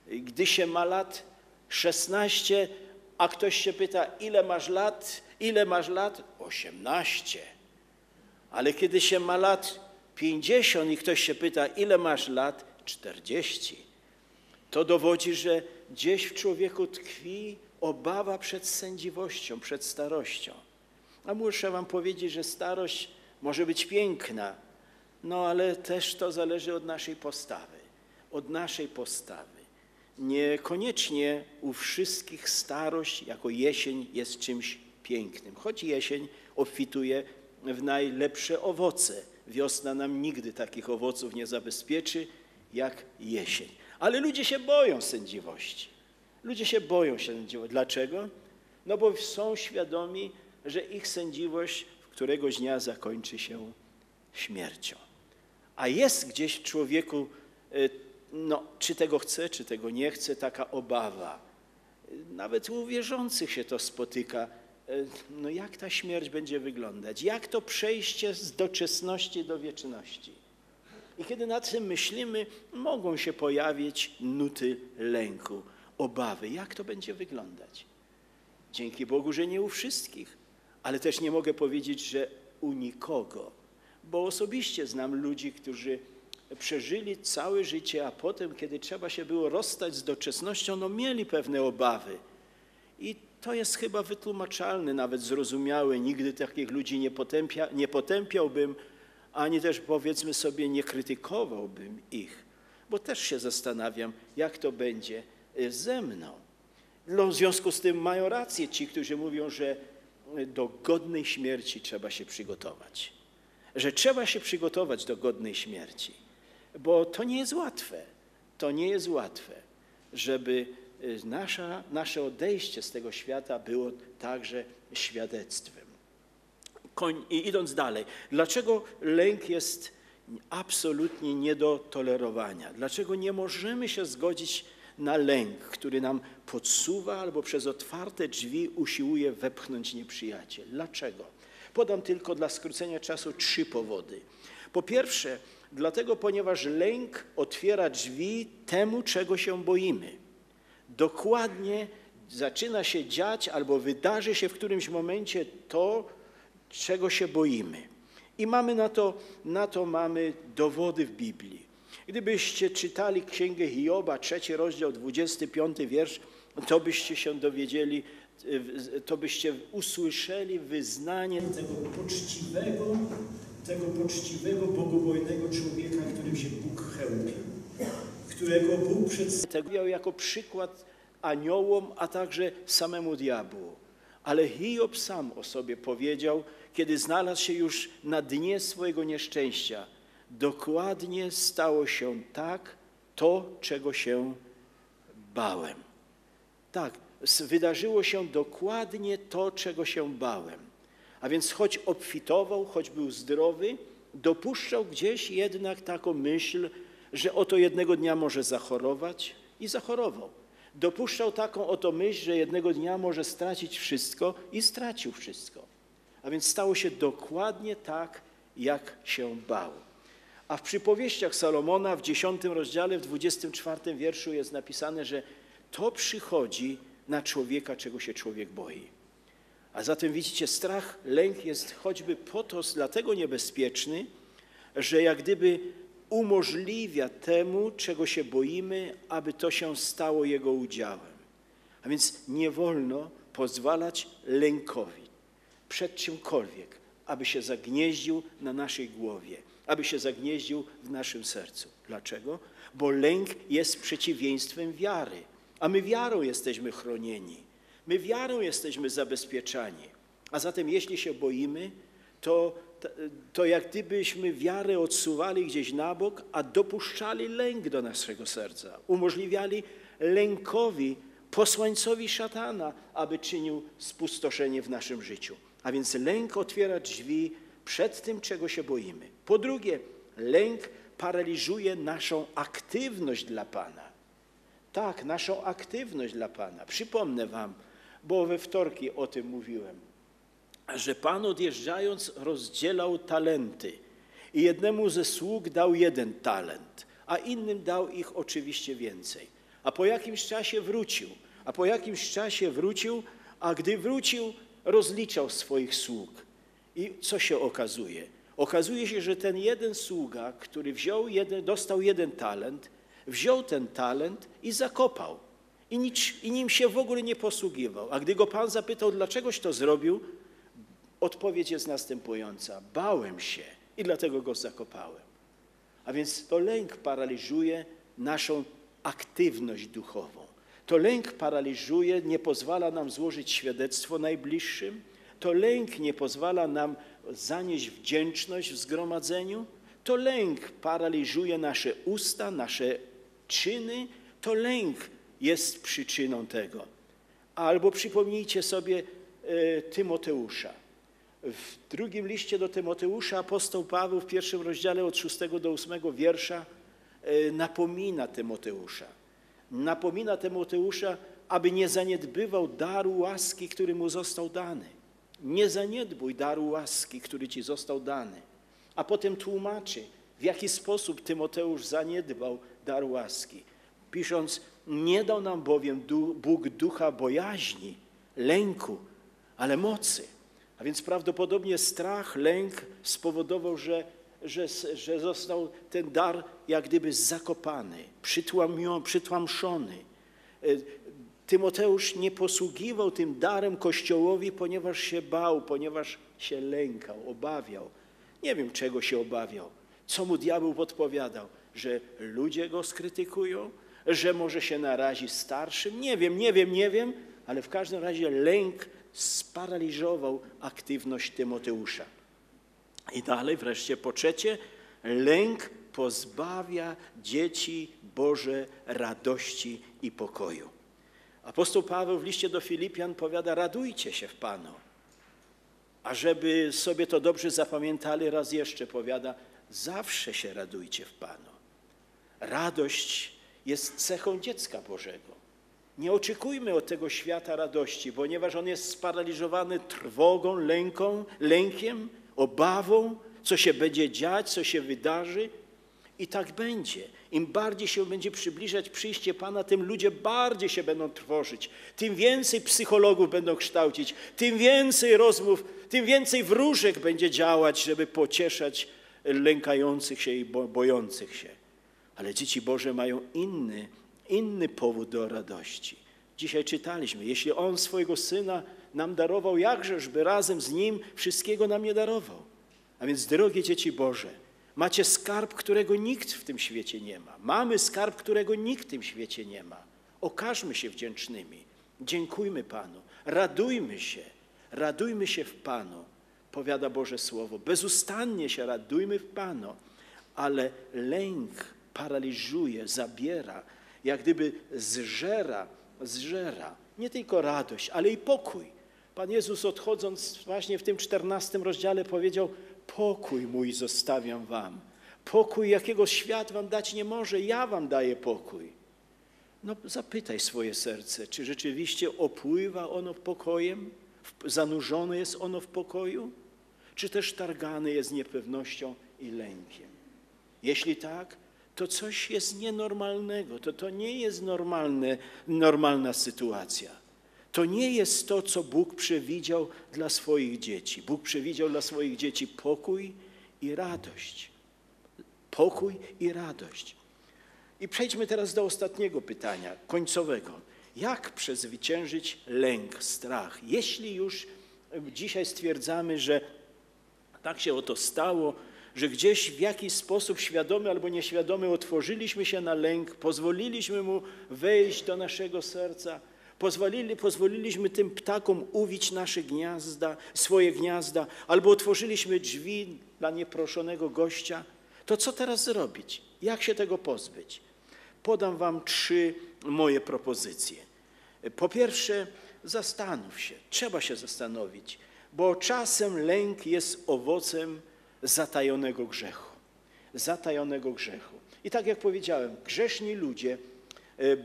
e, Gdy się ma lat 16, a ktoś się pyta, ile masz lat? Ile masz lat? 18. Ale kiedy się ma lat 50 i ktoś się pyta, ile masz lat? 40. To dowodzi, że gdzieś w człowieku tkwi obawa przed sędziwością, przed starością. A muszę wam powiedzieć, że starość może być piękna, no ale też to zależy od naszej postawy, od naszej postawy. Niekoniecznie u wszystkich starość jako jesień jest czymś pięknym, choć jesień obfituje w najlepsze owoce. Wiosna nam nigdy takich owoców nie zabezpieczy jak jesień. Ale ludzie się boją sędziwości. Ludzie się boją sędziwości. Dlaczego? No bo są świadomi, że ich sędziwość któregoś dnia zakończy się śmiercią. A jest gdzieś w człowieku, y, no, czy tego chce, czy tego nie chce, taka obawa. Nawet u wierzących się to spotyka. Y, No jak ta śmierć będzie wyglądać? Jak to przejście z doczesności do wieczności? I kiedy nad tym myślimy, mogą się pojawić nuty lęku, obawy. Jak to będzie wyglądać? Dzięki Bogu, że nie u wszystkich, ale też nie mogę powiedzieć, że u nikogo, bo osobiście znam ludzi, którzy przeżyli całe życie, a potem, kiedy trzeba się było rozstać z doczesnością, no mieli pewne obawy. I to jest chyba wytłumaczalne, nawet zrozumiałe. Nigdy takich ludzi nie, potępia, nie potępiałbym, ani też powiedzmy sobie nie krytykowałbym ich, bo też się zastanawiam, jak to będzie y, ze mną. No, w związku z tym mają rację ci, którzy mówią, że do godnej śmierci trzeba się przygotować. Że trzeba się przygotować do godnej śmierci, bo to nie jest łatwe. To nie jest łatwe, żeby y, nasza, nasze odejście z tego świata było także świadectwem. Idąc dalej, dlaczego lęk jest absolutnie nie do tolerowania? Dlaczego nie możemy się zgodzić na lęk, który nam podsuwa albo przez otwarte drzwi usiłuje wepchnąć nieprzyjaciel? Dlaczego? Podam tylko dla skrócenia czasu trzy powody. Po pierwsze, dlatego, ponieważ lęk otwiera drzwi temu, czego się boimy. Dokładnie zaczyna się dziać albo wydarzy się w którymś momencie to, czego się boimy. I mamy na to, na to mamy dowody w Biblii. Gdybyście czytali Księgę Hioba, trzeci rozdział, 25 wiersz, to byście się dowiedzieli, y, to byście usłyszeli wyznanie tego poczciwego, tego poczciwego, bogobojnego człowieka, którym się Bóg chełpił, którego Bóg przedstawiał jako przykład aniołom, a także samemu diabłu. Ale Hiob sam o sobie powiedział, kiedy znalazł się już na dnie swojego nieszczęścia, dokładnie stało się tak to, czego się bałem. Tak, wydarzyło się dokładnie to, czego się bałem. A więc choć obfitował, choć był zdrowy, dopuszczał gdzieś jednak taką myśl, że oto jednego dnia może zachorować i zachorował. Dopuszczał taką oto myśl, że jednego dnia może stracić wszystko i stracił wszystko. A więc stało się dokładnie tak, jak się bał. A w przypowieściach Salomona w 10 rozdziale, w 24 wierszu jest napisane, że to przychodzi na człowieka, czego się człowiek boi. A zatem widzicie, strach, lęk jest choćby po to dlatego niebezpieczny, że jak gdyby umożliwia temu, czego się boimy, aby to się stało jego udziałem. A więc nie wolno pozwalać lękowi przed czymkolwiek, aby się zagnieździł na naszej głowie, aby się zagnieździł w naszym sercu. Dlaczego? Bo lęk jest przeciwieństwem wiary, a my wiarą jesteśmy chronieni. My wiarą jesteśmy zabezpieczani. A zatem jeśli się boimy, to, to jak gdybyśmy wiarę odsuwali gdzieś na bok, a dopuszczali lęk do naszego serca. Umożliwiali lękowi, posłańcowi szatana, aby czynił spustoszenie w naszym życiu. A więc lęk otwiera drzwi przed tym, czego się boimy. Po drugie, lęk paraliżuje naszą aktywność dla Pana. Tak, naszą aktywność dla Pana. Przypomnę Wam, bo we wtorki o tym mówiłem, że Pan odjeżdżając rozdzielał talenty i jednemu ze sług dał jeden talent, a innym dał ich oczywiście więcej. A po jakimś czasie wrócił. A po jakimś czasie wrócił, a gdy wrócił, rozliczał swoich sług. I co się okazuje? Okazuje się, że ten jeden sługa, który wziął jeden, dostał jeden talent, wziął ten talent i zakopał. I, nic, I nim się w ogóle nie posługiwał. A gdy go Pan zapytał, dlaczegoś to zrobił, odpowiedź jest następująca. Bałem się i dlatego go zakopałem. A więc to lęk paraliżuje naszą aktywność duchową. To lęk paraliżuje, nie pozwala nam złożyć świadectwo najbliższym. To lęk nie pozwala nam zanieść wdzięczność w zgromadzeniu. To lęk paraliżuje nasze usta, nasze czyny. To lęk jest przyczyną tego. Albo przypomnijcie sobie e, Tymoteusza. W drugim liście do Tymoteusza apostoł Paweł w pierwszym rozdziale od 6 do 8 wiersza e, napomina Tymoteusza. Napomina Tymoteusza, aby nie zaniedbywał daru łaski, który mu został dany. Nie zaniedbuj daru łaski, który ci został dany. A potem tłumaczy, w jaki sposób Tymoteusz zaniedbał dar łaski. Pisząc, nie dał nam bowiem Bóg ducha bojaźni, lęku, ale mocy. A więc prawdopodobnie strach, lęk spowodował, że, że, że został ten dar jak gdyby zakopany, przytłamszony. E, Tymoteusz nie posługiwał tym darem Kościołowi, ponieważ się bał, ponieważ się lękał, obawiał. Nie wiem, czego się obawiał. Co mu diabeł podpowiadał? Że ludzie go skrytykują? Że może się narazi starszym? Nie wiem, nie wiem, nie wiem, ale w każdym razie lęk sparaliżował aktywność Tymoteusza. I dalej wreszcie po trzecie, lęk pozbawia dzieci Boże radości i pokoju. Apostoł Paweł w liście do Filipian powiada, radujcie się w Panu. A żeby sobie to dobrze zapamiętali, raz jeszcze powiada, zawsze się radujcie w Panu. Radość jest cechą dziecka Bożego. Nie oczekujmy od tego świata radości, ponieważ on jest sparaliżowany trwogą, lęką, lękiem, obawą, co się będzie dziać, co się wydarzy. I tak będzie. Im bardziej się będzie przybliżać przyjście Pana, tym ludzie bardziej się będą trwożyć. Tym więcej psychologów będą kształcić, tym więcej rozmów, tym więcej wróżek będzie działać, żeby pocieszać lękających się i bo- bojących się. Ale dzieci Boże mają inny, inny powód do radości. Dzisiaj czytaliśmy, jeśli On swojego Syna nam darował, jakżeżby razem z Nim wszystkiego nam nie darował. A więc, drogie dzieci Boże, macie skarb, którego nikt w tym świecie nie ma. Mamy skarb, którego nikt w tym świecie nie ma. Okażmy się wdzięcznymi. Dziękujmy Panu. Radujmy się. Radujmy się w Panu, powiada Boże Słowo. Bezustannie się radujmy w Panu, ale lęk paraliżuje, zabiera, jak gdyby zżera, zżera nie tylko radość, ale i pokój. Pan Jezus odchodząc właśnie w tym czternastym rozdziale powiedział, pokój mój zostawiam wam. Pokój, jakiego świat wam dać nie może, ja wam daję pokój. No zapytaj swoje serce, czy rzeczywiście opływa ono pokojem, zanurzone jest ono w pokoju, czy też targane jest niepewnością i lękiem. Jeśli tak, to coś jest nienormalnego, to to nie jest normalne, normalna sytuacja. To nie jest to, co Bóg przewidział dla swoich dzieci. Bóg przewidział dla swoich dzieci pokój i radość. Pokój i radość. I przejdźmy teraz do ostatniego pytania, końcowego. Jak przezwyciężyć lęk, strach? Jeśli już dzisiaj stwierdzamy, że tak się oto stało, że gdzieś w jakiś sposób świadomy albo nieświadomy otworzyliśmy się na lęk, pozwoliliśmy mu wejść do naszego serca, pozwolili, pozwoliliśmy tym ptakom uwić nasze gniazda, swoje gniazda, albo otworzyliśmy drzwi dla nieproszonego gościa, to co teraz zrobić? Jak się tego pozbyć? Podam Wam trzy moje propozycje. Po pierwsze, zastanów się, trzeba się zastanowić, bo czasem lęk jest owocem zatajonego grzechu. Zatajonego grzechu. I tak jak powiedziałem, grzeszni ludzie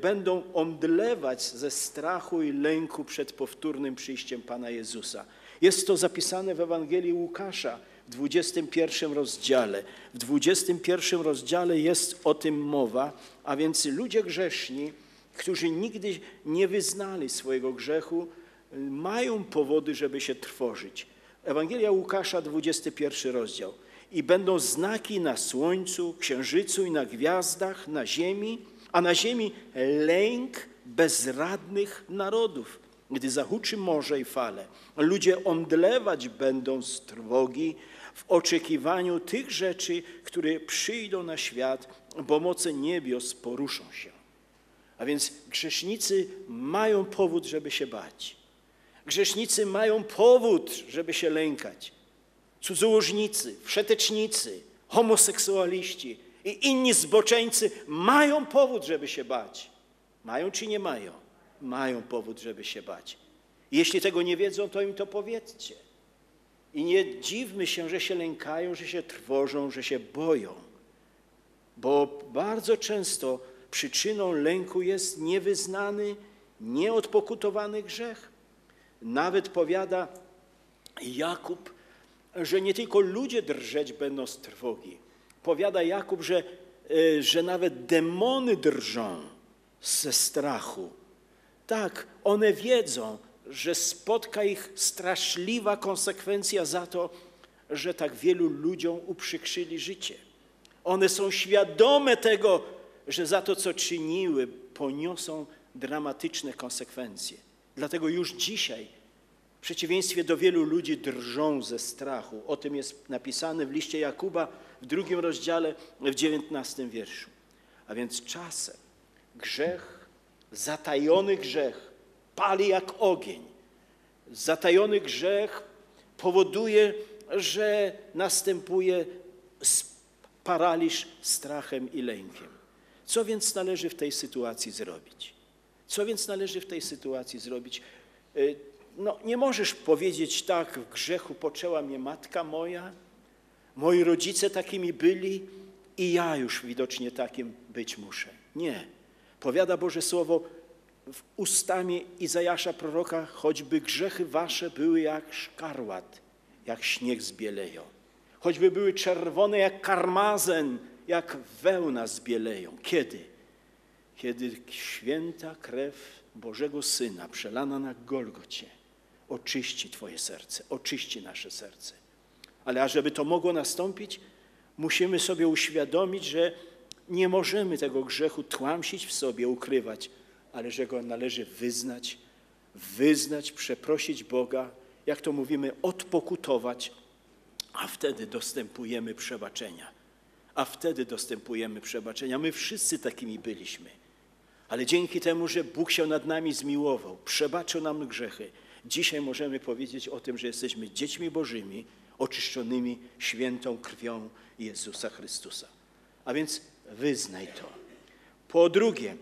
będą omdlewać ze strachu i lęku przed powtórnym przyjściem Pana Jezusa. Jest to zapisane w Ewangelii Łukasza w 21 rozdziale. W 21 rozdziale jest o tym mowa, a więc ludzie grzeszni, którzy nigdy nie wyznali swojego grzechu, mają powody, żeby się trwożyć. Ewangelia Łukasza, 21 rozdział. I będą znaki na słońcu, księżycu i na gwiazdach, na ziemi, a na ziemi lęk bezradnych narodów, gdy zahuczy morze i fale. Ludzie omdlewać będą z trwogi w oczekiwaniu tych rzeczy, które przyjdą na świat, bo moce niebios poruszą się. A więc grzesznicy mają powód, żeby się bać. Grzesznicy mają powód, żeby się lękać. Cudzołożnicy, wszetecznicy, homoseksualiści i inni zboczeńcy mają powód, żeby się bać. Mają czy nie mają? Mają powód, żeby się bać. Jeśli tego nie wiedzą, to im to powiedzcie. I nie dziwmy się, że się lękają, że się trwożą, że się boją. Bo bardzo często przyczyną lęku jest niewyznany, nieodpokutowany grzech. Nawet powiada Jakub, że nie tylko ludzie drżeć będą z trwogi. Powiada Jakub, że, e, że nawet demony drżą ze strachu. Tak, one wiedzą, że spotka ich straszliwa konsekwencja za to, że tak wielu ludziom uprzykrzyli życie. One są świadome tego, że za to, co czyniły, poniosą dramatyczne konsekwencje. Dlatego już dzisiaj, w przeciwieństwie do wielu ludzi, drżą ze strachu. O tym jest napisane w liście Jakuba w drugim rozdziale, w dziewiętnastym wierszu. A więc czasem grzech, zatajony grzech, pali jak ogień. Zatajony grzech powoduje, że następuje paraliż strachem i lękiem. Co więc należy w tej sytuacji zrobić? Co więc należy w tej sytuacji zrobić? Y, no, nie możesz powiedzieć tak, w grzechu poczęła mnie matka moja, moi rodzice takimi byli i ja już widocznie takim być muszę. Nie. Powiada Boże Słowo w ustami Izajasza proroka, choćby grzechy wasze były jak szkarłat, jak śnieg zbieleją. Choćby były czerwone jak karmazen, jak wełna zbieleją. Kiedy? Kiedy święta krew Bożego Syna przelana na Golgocie oczyści Twoje serce, oczyści nasze serce. Ale ażeby to mogło nastąpić, musimy sobie uświadomić, że nie możemy tego grzechu tłamsić w sobie, ukrywać, ale że go należy wyznać, wyznać, przeprosić Boga, jak to mówimy, odpokutować, a wtedy dostępujemy przebaczenia. A wtedy dostępujemy przebaczenia. My wszyscy takimi byliśmy. Ale dzięki temu, że Bóg się nad nami zmiłował, przebaczył nam grzechy, dzisiaj możemy powiedzieć o tym, że jesteśmy dziećmi Bożymi, oczyszczonymi świętą krwią Jezusa Chrystusa. A więc wyznaj to. Po drugie,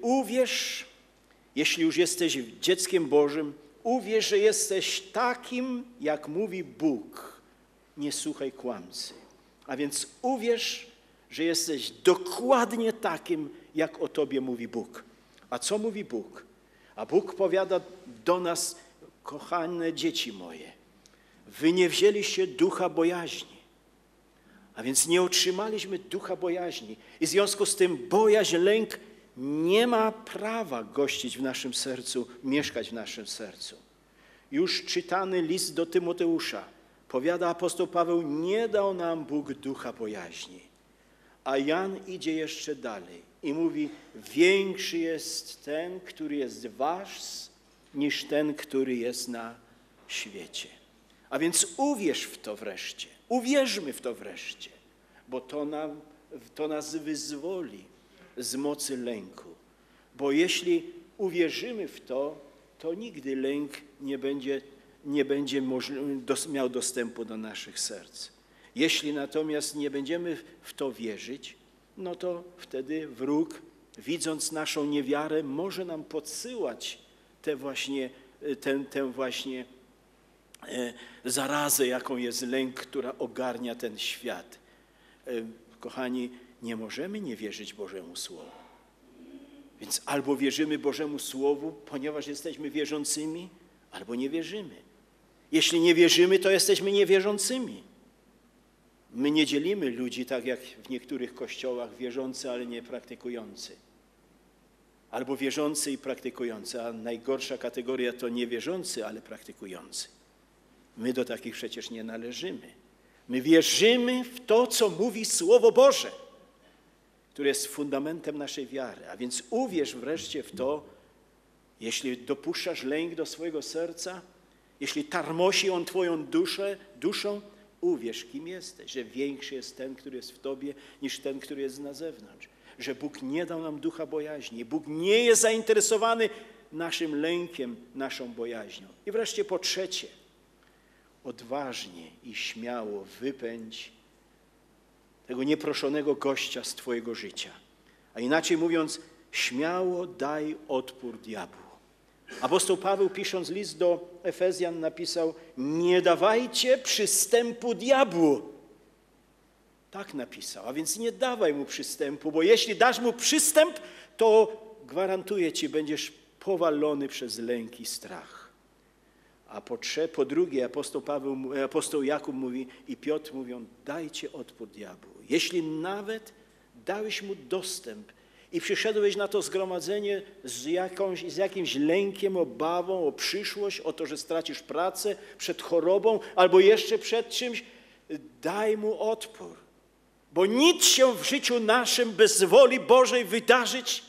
uwierz, jeśli już jesteś dzieckiem Bożym, uwierz, że jesteś takim, jak mówi Bóg. Nie słuchaj kłamcy. A więc uwierz, że jesteś dokładnie takim, jak o tobie mówi Bóg. A co mówi Bóg? A Bóg powiada do nas, kochane dzieci moje, wy nie wzięliście ducha bojaźni, a więc nie otrzymaliśmy ducha bojaźni. I w związku z tym bojaźń, lęk nie ma prawa gościć w naszym sercu, mieszkać w naszym sercu. Już czytany list do Tymoteusza, powiada apostoł Paweł, nie dał nam Bóg ducha bojaźni. A Jan idzie jeszcze dalej i mówi, większy jest ten, który jest wasz, niż ten, który jest na świecie. A więc uwierz w to wreszcie, uwierzmy w to wreszcie, bo to, nam, to nas wyzwoli z mocy lęku. Bo jeśli uwierzymy w to, to nigdy lęk nie będzie, nie będzie miał dostępu do naszych serc. Jeśli natomiast nie będziemy w to wierzyć, no to wtedy wróg, widząc naszą niewiarę, może nam podsyłać tę właśnie, tę, tę właśnie zarazę, jaką jest lęk, która ogarnia ten świat. E, kochani, nie możemy nie wierzyć Bożemu Słowu. Więc albo wierzymy Bożemu Słowu, ponieważ jesteśmy wierzącymi, albo nie wierzymy. Jeśli nie wierzymy, to jesteśmy niewierzącymi. My nie dzielimy ludzi tak jak w niektórych kościołach wierzący, ale nie praktykujący. albo wierzący i praktykujący, a najgorsza kategoria to niewierzący, ale praktykujący. My do takich przecież nie należymy. My wierzymy w to, co mówi Słowo Boże, które jest fundamentem naszej wiary. A więc uwierz wreszcie w to, jeśli dopuszczasz lęk do swojego serca, jeśli tarmosi on Twoją duszę, duszą, uwierz, kim jesteś, że większy jest ten, który jest w Tobie, niż ten, który jest na zewnątrz. Że Bóg nie dał nam ducha bojaźni. Bóg nie jest zainteresowany naszym lękiem, naszą bojaźnią. I wreszcie po trzecie, odważnie i śmiało wypędź tego nieproszonego gościa z Twojego życia. A inaczej mówiąc, śmiało daj odpór diabłu. Apostoł Paweł pisząc list do Efezjan napisał, nie dawajcie przystępu diabłu. Tak napisał, a więc nie dawaj mu przystępu, bo jeśli dasz mu przystęp, to gwarantuję ci, będziesz powalony przez lęk i strach. A po, trze, po drugie apostoł, Paweł, apostoł Jakub mówi i Piotr mówią, dajcie odpór diabłu. Jeśli nawet dałeś mu dostęp i przyszedłeś na to zgromadzenie z, jakąś, z jakimś lękiem, obawą o przyszłość, o to, że stracisz pracę, przed chorobą albo jeszcze przed czymś, daj mu odpór. Bo nic się w życiu naszym bez woli Bożej wydarzyć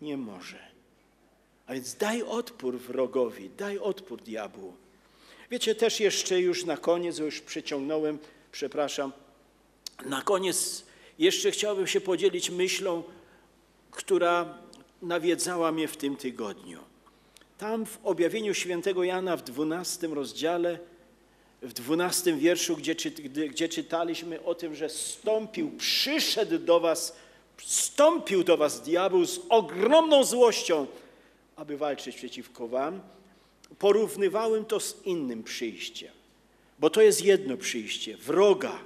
nie może. A więc daj odpór wrogowi, daj odpór diabłu. Wiecie, też jeszcze już na koniec, już przeciągnąłem, przepraszam, na koniec jeszcze chciałbym się podzielić myślą, która nawiedzała mnie w tym tygodniu. Tam w objawieniu świętego Jana w 12 rozdziale, w 12 wierszu, gdzie, czy, gdzie czytaliśmy o tym, że stąpił, przyszedł do was, stąpił do was diabeł z ogromną złością, aby walczyć przeciwko wam, porównywałem to z innym przyjściem. Bo to jest jedno przyjście, wroga,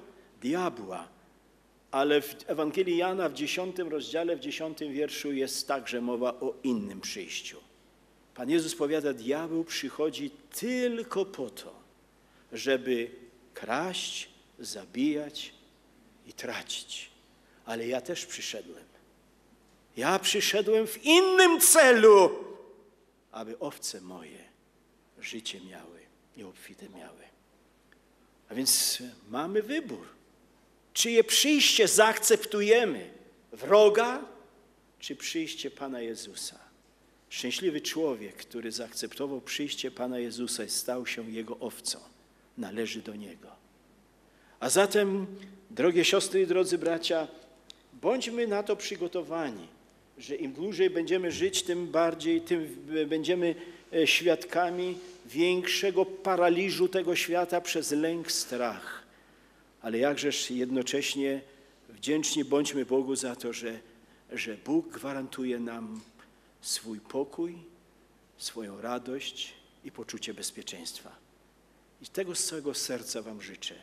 diabła, ale w Ewangelii Jana w 10 rozdziale, w 10 wierszu jest także mowa o innym przyjściu. Pan Jezus powiada, diabeł przychodzi tylko po to, żeby kraść, zabijać i tracić. Ale ja też przyszedłem. Ja przyszedłem w innym celu, aby owce moje życie miały i obfite miały. A więc mamy wybór. Czyje przyjście zaakceptujemy? Wroga czy przyjście Pana Jezusa? Szczęśliwy człowiek, który zaakceptował przyjście Pana Jezusa i stał się Jego owcą, należy do Niego. A zatem, drogie siostry i drodzy bracia, bądźmy na to przygotowani, że im dłużej będziemy żyć, tym bardziej, tym będziemy e, świadkami większego paraliżu tego świata przez lęk, strach. Ale jakżeż jednocześnie wdzięczni bądźmy Bogu za to, że, że Bóg gwarantuje nam swój pokój, swoją radość i poczucie bezpieczeństwa. I tego z całego serca Wam życzę,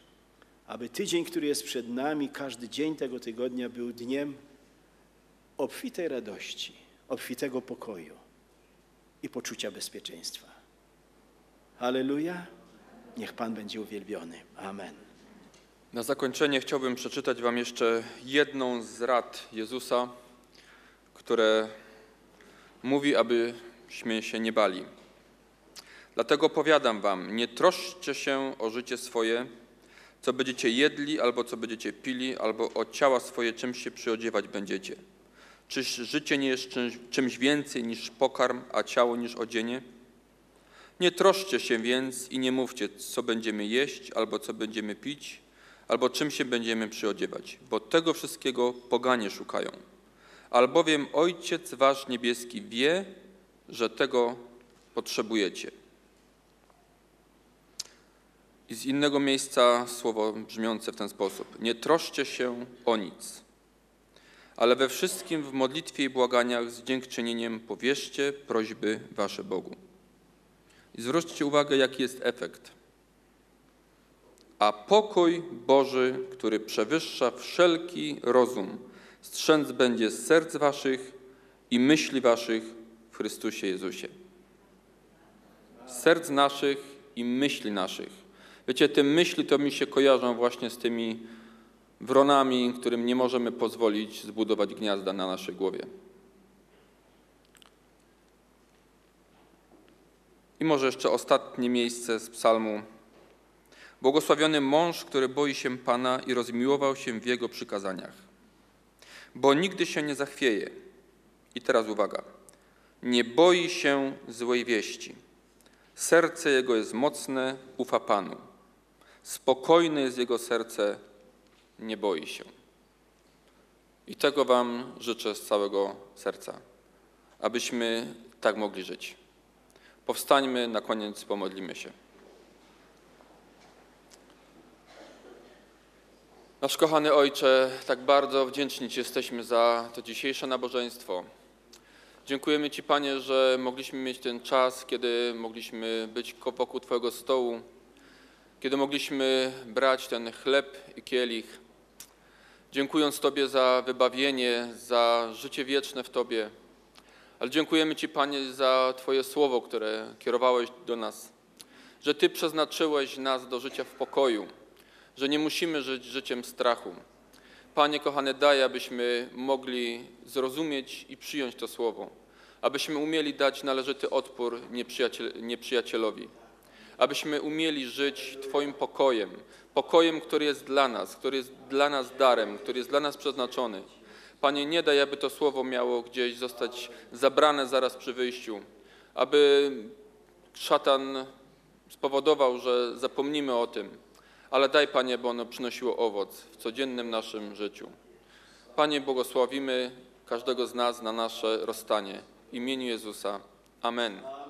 aby tydzień, który jest przed nami, każdy dzień tego tygodnia był dniem obfitej radości, obfitego pokoju i poczucia bezpieczeństwa. Halleluja! Niech Pan będzie uwielbiony. Amen. Na zakończenie chciałbym przeczytać Wam jeszcze jedną z rad Jezusa, które mówi, abyśmy się nie bali. Dlatego powiadam Wam, nie troszczcie się o życie swoje, co będziecie jedli, albo co będziecie pili, albo o ciała swoje, czym się przyodziewać będziecie. Czyż życie nie jest czymś, więcej niż pokarm, a ciało niż odzienie? Nie troszczcie się więc i nie mówcie, co będziemy jeść, albo co będziemy pić, albo czym się będziemy przyodziewać, bo tego wszystkiego poganie szukają. Albowiem Ojciec Wasz Niebieski wie, że tego potrzebujecie. I z innego miejsca słowo brzmiące w ten sposób. Nie troszcie się o nic, ale we wszystkim w modlitwie i błaganiach z dziękczynieniem powierzcie prośby Wasze Bogu. I zwróćcie uwagę, jaki jest efekt. A pokój Boży, który przewyższa wszelki rozum, strzęc będzie z serc Waszych i myśli Waszych w Chrystusie Jezusie. Serc naszych i myśli naszych. Wiecie, te myśli to mi się kojarzą właśnie z tymi wronami, którym nie możemy pozwolić zbudować gniazda na naszej głowie. I może jeszcze ostatnie miejsce z psalmu. Błogosławiony mąż, który boi się Pana i rozmiłował się w Jego przykazaniach, bo nigdy się nie zachwieje. I teraz uwaga. Nie boi się złej wieści. Serce jego jest mocne, ufa Panu. Spokojne jest jego serce, nie boi się. I tego Wam życzę z całego serca, abyśmy tak mogli żyć. Powstańmy, na koniec pomodlimy się. Nasz kochany Ojcze, tak bardzo wdzięczni Ci jesteśmy za to dzisiejsze nabożeństwo. Dziękujemy Ci, Panie, że mogliśmy mieć ten czas, kiedy mogliśmy być wokół Twojego stołu, kiedy mogliśmy brać ten chleb i kielich, dziękując Tobie za wybawienie, za życie wieczne w Tobie. Ale dziękujemy Ci, Panie, za Twoje słowo, które kierowałeś do nas, że Ty przeznaczyłeś nas do życia w pokoju, że nie musimy żyć życiem strachu. Panie kochany, daj, abyśmy mogli zrozumieć i przyjąć to słowo, abyśmy umieli dać należyty odpór nieprzyjaciel, nieprzyjacielowi, abyśmy umieli żyć Twoim pokojem, pokojem, który jest dla nas, który jest dla nas darem, który jest dla nas przeznaczony. Panie, nie daj, aby to słowo miało gdzieś zostać zabrane zaraz przy wyjściu, aby szatan spowodował, że zapomnimy o tym, ale daj, Panie, by ono przynosiło owoc w codziennym naszym życiu. Panie, błogosławimy każdego z nas na nasze rozstanie. W imieniu Jezusa. Amen.